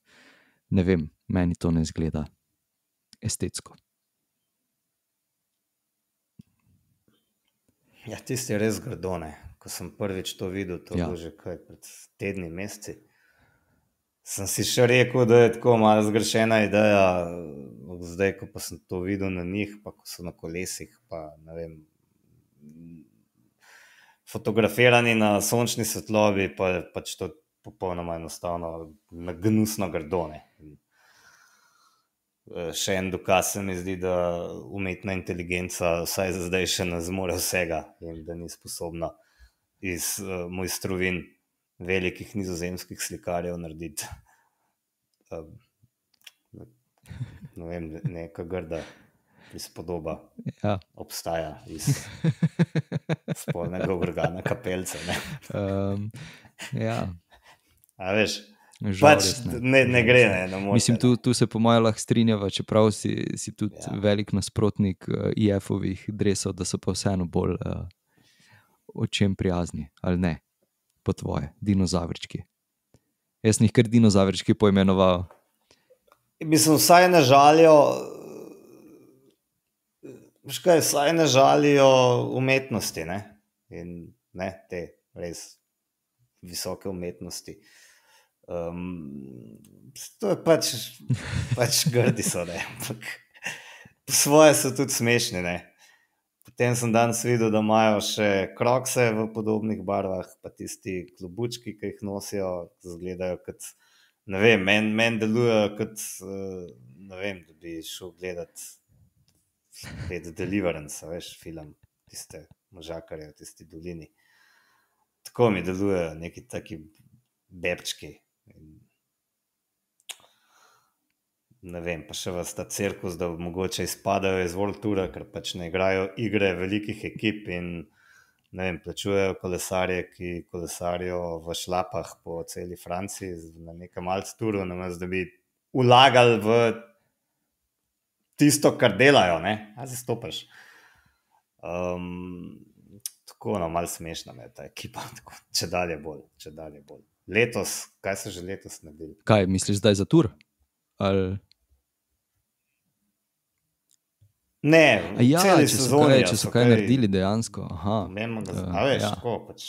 Ne vem, meni to ne zgleda estetsko. Ja, tisti je res grdone. Ko sem prvič to videl, to je ja. že kaj pred tedni, meseci sem si še rekel, da je tako malo zgrešena ideja. Zdaj, ko pa sem to videl na njih, pa ko so na kolesih, pa ne vem. Fotografirani na sončni svetlobi, pa je pač to popolnoma enostavno, na gnusno grdone. E, še en dokaz se mi zdi, da umetna inteligenca, vsaj za zdaj, še ne zmore vsega in da ni sposobna iz uh, mojstrovin velikih nizozemskih slikarjev narediti. Um, ne vem, neka grda. prispodoba Ja. obstaja iz spolnega organa kapelca. Ne? Um, ja. A veš, Žal pač ne. ne, ne gre, ne, ne morete, Mislim, tu, tu se po mojem lahko strinjava, čeprav si, si tudi Ja. velik nasprotnik uh, IF-ovih dresov, da so pa vseeno bolj uh, očem prijazni, ali ne, po tvoje, dinozavrčki. Jaz sem jih kar dinozavrčki poimenoval. Mislim, vsaj ne žalijo. Veš kaj, vsaj ne žalijo umetnosti ne? in ne te res visoke umetnosti. Um, to je pač, pač grdi so, ne. Ampak po svoje so tudi smešni. Ne? Potem sem danes videl, da imajo še krokse v podobnih barvah, pa tisti klobučki, ki jih nosijo, izgledajo kot. Ne vem, meni men delujejo kot, eh, ne vem, da bi šel gledat spet Deliverance, veš, film, tiste možakarje v tisti dolini. Tako mi delujejo neki taki bebčki. In Ne vem, pa še vas ta cirkus, da mogoče izpadajo iz World Toura, ker pač ne igrajo igre velikih ekip in ne vem, plačujejo kolesarje, ki kolesarijo v šlapah po celi Franciji na nekem alturu, namesto da bi vlagali v tisto, kar delajo, ne, a zastopaš. Um, tako, no, malo smešna je ta ekipa, tako, če dalje bolj, če dalje bolj. Letos, kaj so že letos naredili? Kaj misliš zdaj za tur? Ali... Ne, A Ja, če so sezoni, kaj, če so kaj naredili dejansko. Aha, Vemo, da Eh, uh, veš, ja. ja. tako pač.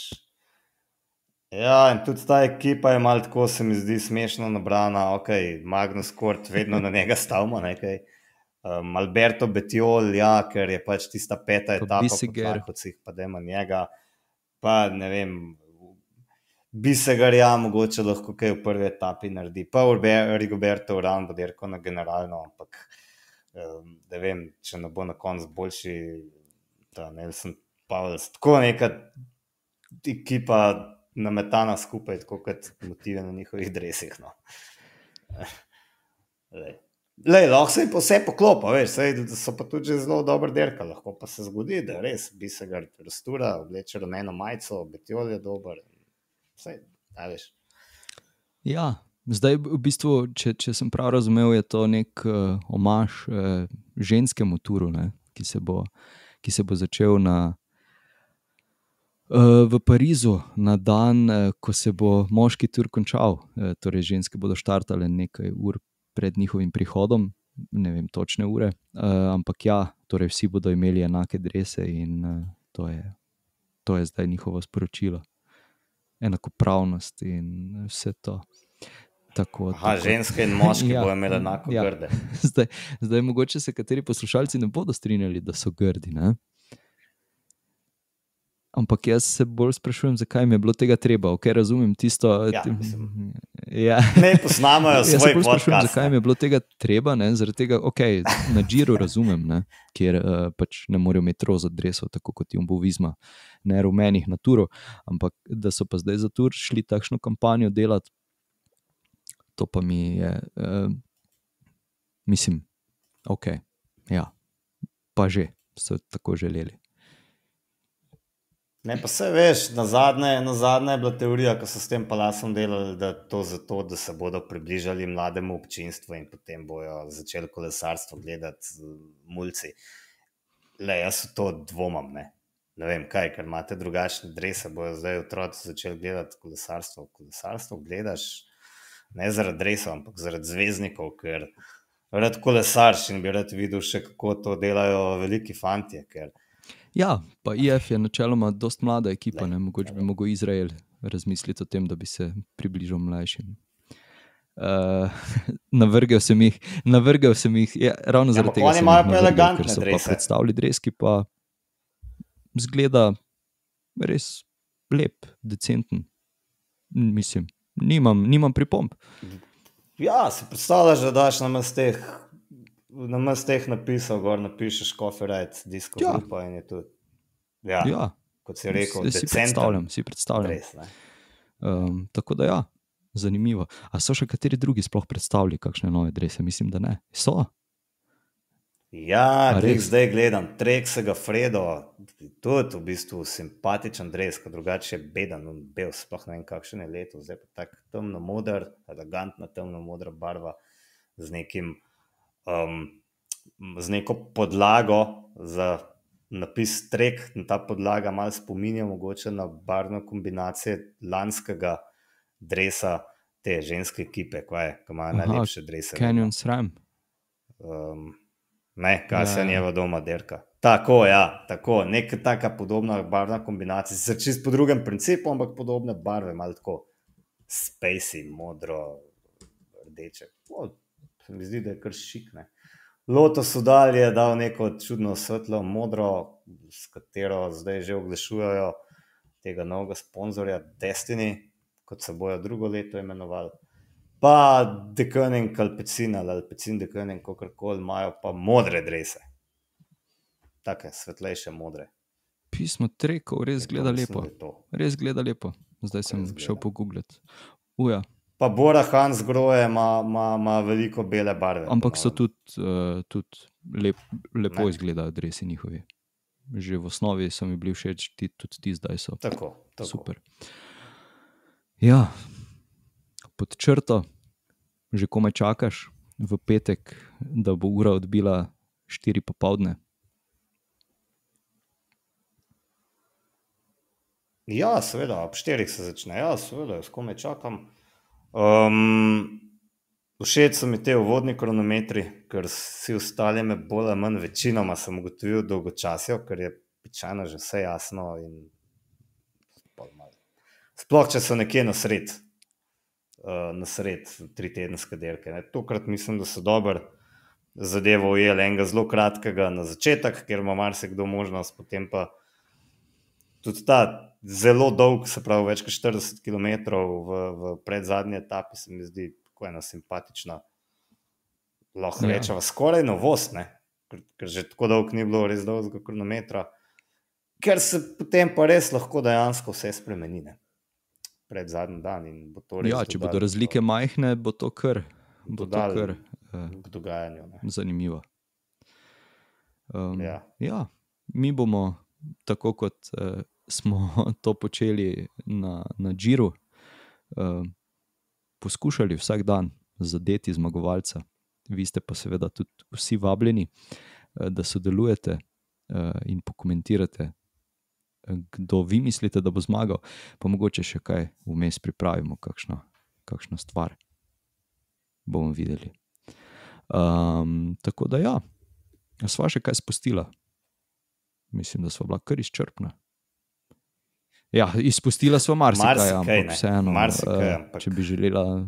Ja, in tudi ta ekipa je malo tako, se mi zdi smešno nabrana. Ok, Magnus Kort, vedno na njega stavimo. Nekaj. Um, Alberto Betiol, ja, ker je pač tista peta Pa etapa, Biseger. kot si jih pa dajmo njega. Pa ne vem, Bisegar, ja, mogoče lahko kaj v prvi etapi naredi. Pa Rigoberto Uran bo dirkal na generalno, ampak ne vem, če ne bo na koncu boljši, ta Nelson Pavels. Tako neka ekipa nametana skupaj, tako kot motive na njihovih dresih. No. Lej. Lahko se jim vse poklopa, veš, saj so pa tudi zelo dobro derka, lahko pa se zgodi, da res bi se ga rastura, obleče rumeno majico, betiol je dober. A veš. Ja, zdaj v bistvu, če, če sem prav razumel, je to nek uh, omaž uh, ženskemu turu, ne, ki, se bo, ki se bo začel na, uh, v Parizu na dan, uh, ko se bo moški tur končal. Uh, torej, ženske bodo štartale nekaj ur pred njihovim prihodom, ne vem točne ure, uh, ampak ja, torej vsi bodo imeli enake drese in uh, to, je, to je zdaj njihovo sporočilo. Enakopravnost in vse to. Tako, Aha, tako. ženske in moški Ja, bodo imeli enako ja. grde. Zdaj, zdaj mogoče se kateri poslušalci ne bodo strinjali, da so grdi. Ne? Ampak jaz se bolj sprašujem, zakaj mi je bilo tega treba. Okay, razumem tisto. Ja, ti- mislim. ja. Ne posnamajo Jaz se svoj bolj sprašujem, zakaj mi je bilo tega treba. Ne? Zaradi tega, okay, na Džiru razumem, ne? kjer uh, pač ne morejo imeti roza dresov, tako kot Jumbo Visma, ne rumenih na turu. Ampak da so pa zdaj za tur šli takšno kampanjo delati, to pa mi je, uh, mislim, ok, ja, pa že so tako želeli. Ne, pa se veš, na zadnje, na zadnje je bila teorija, ko so s tem palasom delali, da to zato, da se bodo približali mlademu občinstvu in potem bojo začeli kolesarstvo gledati mulci. Le, jaz v to dvomam, ne. Ne vem kaj, ker imate drugačne drese, bojo zdaj otroci začeli gledati kolesarstvo. Kolesarstvo gledaš ne zaradi dresov, ampak zaradi zvezdnikov, ker rad kolesarš in bi rad videl še, kako to delajo veliki fantje. Ker Ja, pa IF je načeloma dosta mlada ekipa, ne mogoče bi mogel Izrael razmisliti o tem, da bi se približal mlajšim. Uh, navrgel sem jih, navrgel sem jih ja, ravno Ja, zaradi tega. sem imajo elegantne ker so drese. Pa predstavili dres, ki pa zgleda res lep, decenten. Mislim, nimam, nimam pripomb. Ja, si predstavljaš, da daš na mesteh, na mesteh napisal, gor napišeš copyright, disko Ja. grupa in je to. Ja, ja. Kot si rekel, si decenten predstavljam, si predstavljam. Res, ne. Um, tako da ja, zanimivo. A so še kateri drugi sploh predstavili kakšne nove drese? Mislim, da ne. So. Ja, res? zdaj gledam, trek se ga Fredo, tudi v bistvu simpatičen dres, ki drugače je beden, bel, sploh ne vem kakšen je leto, zdaj pa tako temno moder, elegantna temno modra barva z nekim, um, z neko podlago za napis trek, in ta podlaga malo spominja mogoče na barvno kombinacijo lanskega dresa te ženske ekipe, je, ki Aha, najlepše drese. vedno. Canyon Sram. Um, ne, kaj se Ja, ja. njeva doma derka. Tako, ja, tako, neka taka podobna barvna kombinacija, sicer čist po drugem principu, ampak podobne barve, malo tako spacey, modro, rdeče. O, se mi zdi, da je kar šikne. Lotus udal je dal neko čudno svetlo modro, s katero zdaj že oglašujejo tega novega sponzorja Destiny, kot se bojo drugo leto imenovali. Pa Dekonen, Kalpecin ali Alpecin, Dekonen, kako koli imajo pa modre drese. Take svetlejše modre. Pismo trekov res gleda lepo. Res gleda lepo. Zdaj sem šel pogooglati. Uja, Pa Bora Hans groje ima, ima, ima veliko bele barve. ampak so po tudi, uh, tudi lep, lepo Ne. izgledajo dresi njihovi. Že v osnovi so mi bili všeč, ti, tudi ti zdaj so. Tako, tako. Super. Ja, pod črto, že komaj čakaš v petek, da bo ura odbila 4 popovdne. Ja, seveda, ob štirih se začne, ja, seveda, jaz komaj čakam. Um, všeč so mi te uvodni kronometri, ker vsi ostali me bolj ali manj večinoma sem ugotovil dolgočasijo, ker je običajno že vse jasno. In... Sploh, če so nekje na sred, uh, na sred tri tedenske dirke. Ne. Tokrat mislim, da so dobro zadevo ujeli enega zelo kratkega na začetek, ker ima marsikdo možnost, potem pa tudi ta zelo dolg, se pravi več kot 40 km v, v predzadnji etapi, se mi zdi tako ena simpatična, lahko Ja. ja. rečemo, skoraj novost, ne? ker, ker že tako dolgo ni bilo res dolgega kronometra, ker se potem pa res lahko dejansko vse spremeni. Ne? Pred zadnji dan in bo. Ja, če bodo razlike majhne, bo to kar, bo to kar k dogajanju. Ne? zanimivo. Um, Ja. ja, mi bomo, tako kot uh, smo to počeli na, na Džiru, uh, poskušali vsak dan zadeti zmagovalca. Vi ste pa seveda tudi vsi vabljeni, uh, da sodelujete uh, in pokomentirate, kdo vi mislite, da bo zmagal, pa mogoče še kaj vmes pripravimo, kakšno, kakšno stvar. Bomo videli. Um, tako da, ja, sva še kaj spustila. Mislim, da smo bila kar izčrpna. Ja, izpustila smo marsikaj, Marsikaj, ampak vseeno, Marsikaj, eh, ampak- če bi želela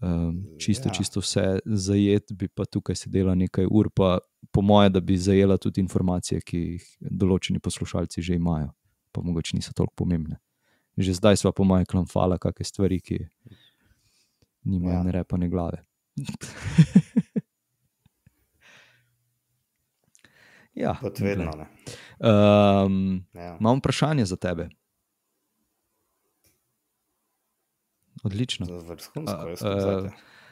um, čisto, Ja. čisto vse zajeti, bi pa tukaj sedela nekaj ur, pa po moje, da bi zajela tudi informacije, ki jih določeni poslušalci že imajo, pa mogoče niso toliko pomembne. Že zdaj smo, po mojem, klamfala kakšne stvari, ki nimajo Ja. ne repa, ne glave. ja, Kot vedno. Ne? Um, Ja. imam vprašanje za tebe. Odlično. Je Vrhunsko, jaz zate.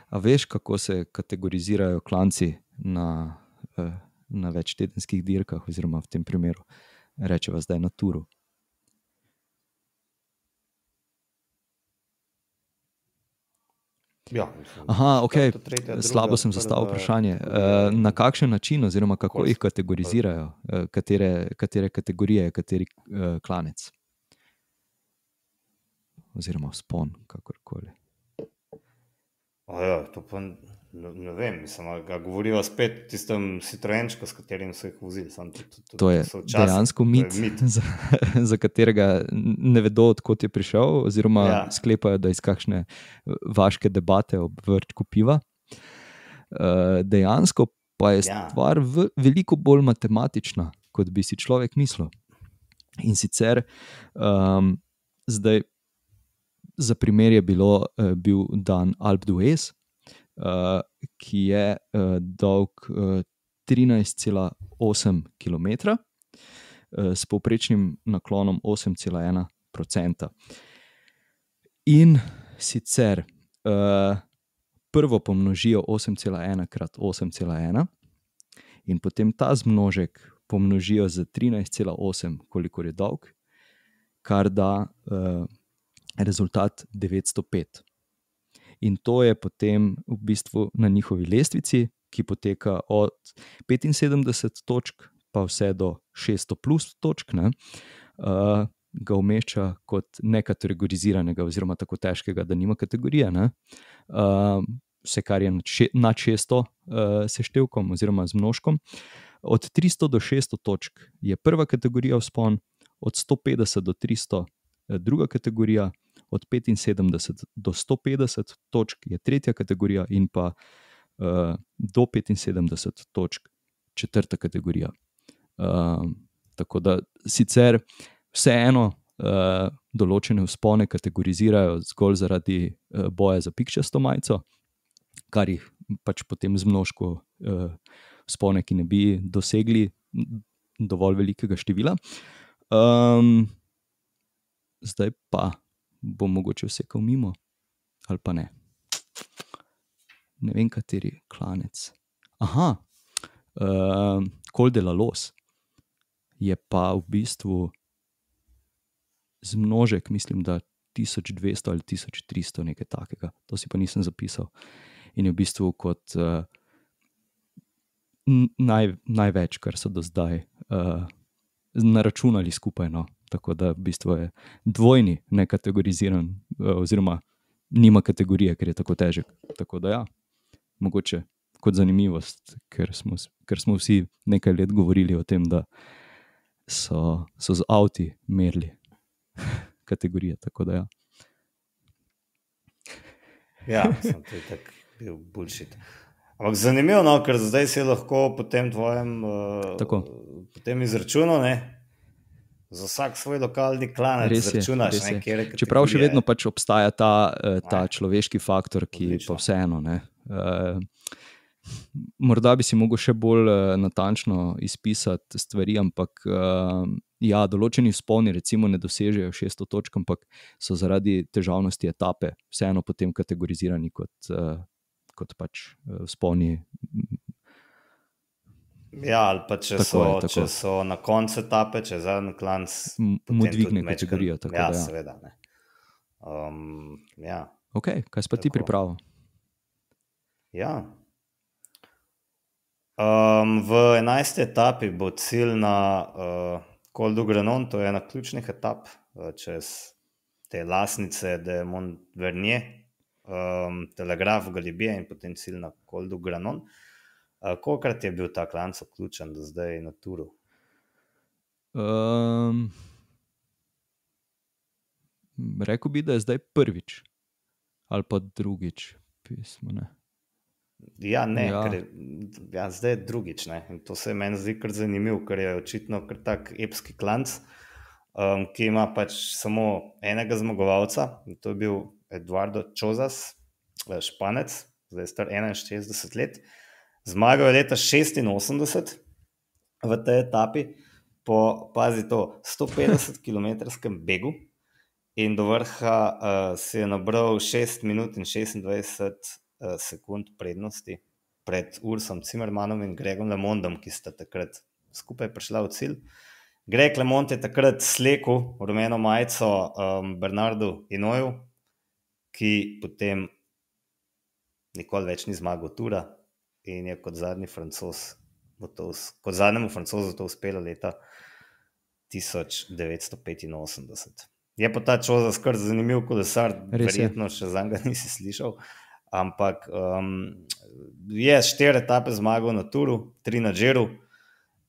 A veš, kako se kategorizirajo klanci na, eh, na večtedenskih dirkah, oziroma v tem primeru, rečemo zdaj na turu? Ja, mislim, Aha, ok, četrta, tretja, slabo druga, sem zastavil vprašanje. Eh, Na kakšen način, oziroma kako Okoljsko. jih kategorizirajo, Eh, katere, katere kategorije je kateri eh, klanec? Oziroma spon, kakorkoli. Ja, to pa ne, ne vem, mislim, a ga govorijo spet o tistem Citroenčku, s katerim so jih vozili. Sam, to, to, to, To je so včasih- dejansko to je mit, mit. za, za katerega ne vedo, odkot je prišel, oziroma ja. Sklepajo, da iz kakšne eh, vaške debate ob vrčku piva. Eh, Dejansko pa je Ja. stvar v, veliko bolj matematična, kot bi si človek mislil. In sicer um, zdaj, za primer je bilo, uh, bil dan Alp d'Huez, uh, ki je uh, dolg uh, 13,8 km uh, s povprečnim naklonom 8,1 %. In sicer uh, prvo pomnožijo 8,1 krat 8,1 In potem ta zmnožek pomnožijo z 13,8, koliko je dolg, kar da uh, rezultat 905. In to je potem v bistvu na njihovi lestvici, ki poteka od 75 točk pa vse do 600 plus točk, ne, uh, ga umešča kot nekategoriziranega, oziroma tako težkega, da nima kategorije. Uh, vse, kar je nad 600 uh, seštevkom oziroma z množkom. Od 300 do 600 točk je prva kategorija vzpon, od 150 do 300 je druga kategorija, od 75 do 150 točk je tretja kategorija, in pa uh, do 75 točk četrta kategorija. Uh, tako da sicer vseeno uh, določene vzpone kategorizirajo zgolj zaradi uh, boja za pikčasto majico, kar jih pač potem zmnožko uh, vzpone, ki ne bi dosegli dovolj velikega števila. Um, zdaj pa bom mogoče vsekal mimo, ali pa ne. Ne vem, kateri klanec. Aha, uh, Koldela Los je pa v bistvu zmnožek, mislim, da 1200 ali 1300, nekaj takega. To si pa nisem zapisal. In je v bistvu kot uh, naj, največ, kar so do zdaj uh, naračunali skupaj. No. Tako da v bistvu je dvojni, ne kategoriziran, uh, oziroma nima kategorije, ker je tako težek. Tako da, ja, mogoče kot zanimivost, ker smo, ker smo vsi nekaj let govorili o tem, da so, so z avti merili kategorije. Tako da, ja. Ja, sem to tak bil bullshit. Ampak zanimivo, no, ker zdaj si lahko po tem tvojem uh, izračunu, ne, za vsak svoj lokalni klan, res računaš. Je, res je. Čeprav še vedno pač obstaja ta, uh, ta človeški faktor, ki Odlično. pa vseeno. Uh, morda bi si mogel še bolj uh, natančno izpisati stvari, ampak uh, ja, določeni sponi, recimo, ne dosežejo 600 točk, ampak so zaradi težavnosti etape vseeno potem kategorizirani kot, uh, kot pač sponi. Ja, ali pa če, tako so, je, če so na koncu etape, če za en klan mu dvigne kategorijo. Tako, ja, da, ja, seveda. Um, ja. Ok, kaj si pa ti pripravil? Ja. Um, v 11. etapi bo cilj na uh, Col du Granon, to je ena ključnih etap uh, čez te lasnice, da je Montvernier, um, Telegraf, Galibije in potem cilj na Col du Granon. Uh, kolikrat je bil ta klanc vključen do zdaj na turu? Um, Rekl bi, da je zdaj prvič ali pa drugič, pismo. Ne. Ja, ne, ja. Ker, ja, zdaj je drugič. Ne. In to se meni zdi kar zanimivo, ker je očitno kar tak epski klanc, um, ki ima pač samo enega zmagovalca. To je bil Eduardo Čozas, eh, španec, zdaj star 61 let. Zmagal je leta 86 v tej etapi, po pazi to 150 km begu. In do vrha uh, si je nabral 6 minut in 26 uh, sekund prednosti pred Ursom Cimermanom in Gregom Lemondom, ki sta takrat skupaj prišla v cilj. Greg Lemond je takrat slekel rumeno majico um, Bernardu Inoju, ki potem nikoli več ni zmagal Tura in je kot zadnji francos. Kot zadnjemu francozu to uspelo leta 1985. Je pa ta čoza skrb zanimiv kolesar, verjetno še za njega nisi slišal. Ampak um, je štiri etape zmagal na Turu, tri na Džeru.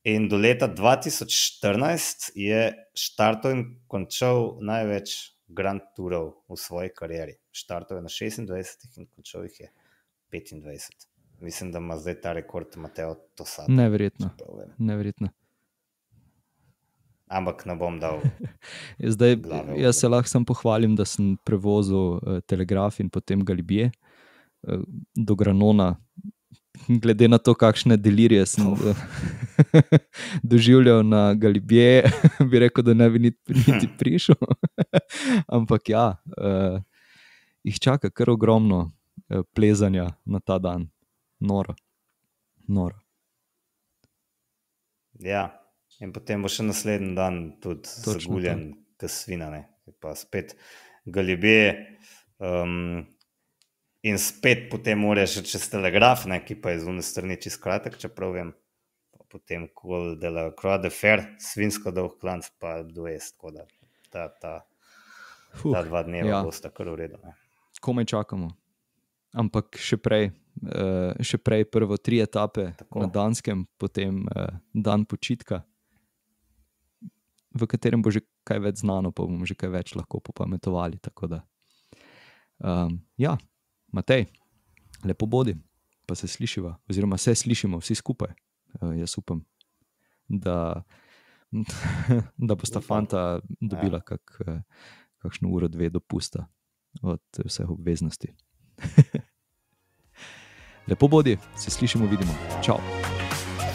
In do leta 2014 je štartov in končal največ Grand Tourov v svoji karieri. Štartov je na 26 in končal jih je 25. Mislim, da ima zdaj ta rekord Mateo Tosad. Neverjetno. Neverjetno. Ampak ne bom dal. zdaj, jaz se lahko samo pohvalim, da sem prevozil uh, Telegraf in potem Galibije do Granona, glede na to, kakšne delirije sem oh. doživljal na Galibije, bi rekel, da ne bi niti, niti prišel. Ampak ja, uh, jih čaka kar ogromno uh, plezanja na ta dan, noro. noro. Ja, in potem bo še naslednji dan tudi Točno to. zaguljen, kot svina, ne. pa spet galibije. Um, in spet potem moraš še čez telegraf, ne, ki pa je zunaj strani čez kratek, čeprav vem. Potem, ko delajo croix de fer, svinsko dolg klanc, pa dues, tako da ta, ta, Fuh, ta dva dneva ja. bosta kar v redu. Ne. komaj čakamo. Ampak še prej, uh, še prej prvo tri etape Tako. Na Danskem, potem uh, dan počitka, v katerem bo že kaj več znano, pa bomo že kaj več lahko popametovali. Da, um, ja, Matej, lepo bodi, pa se slišiva, oziroma se slišimo vsi skupaj. Uh, jaz upam, da, da bosta Upam. fanta dobila ja. kak, kakšno uro, dve dopusta od vseh obveznosti. Lepo bodi, se slišimo, vidimo. Čau.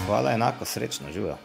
Hvala, enako srečno, živijo.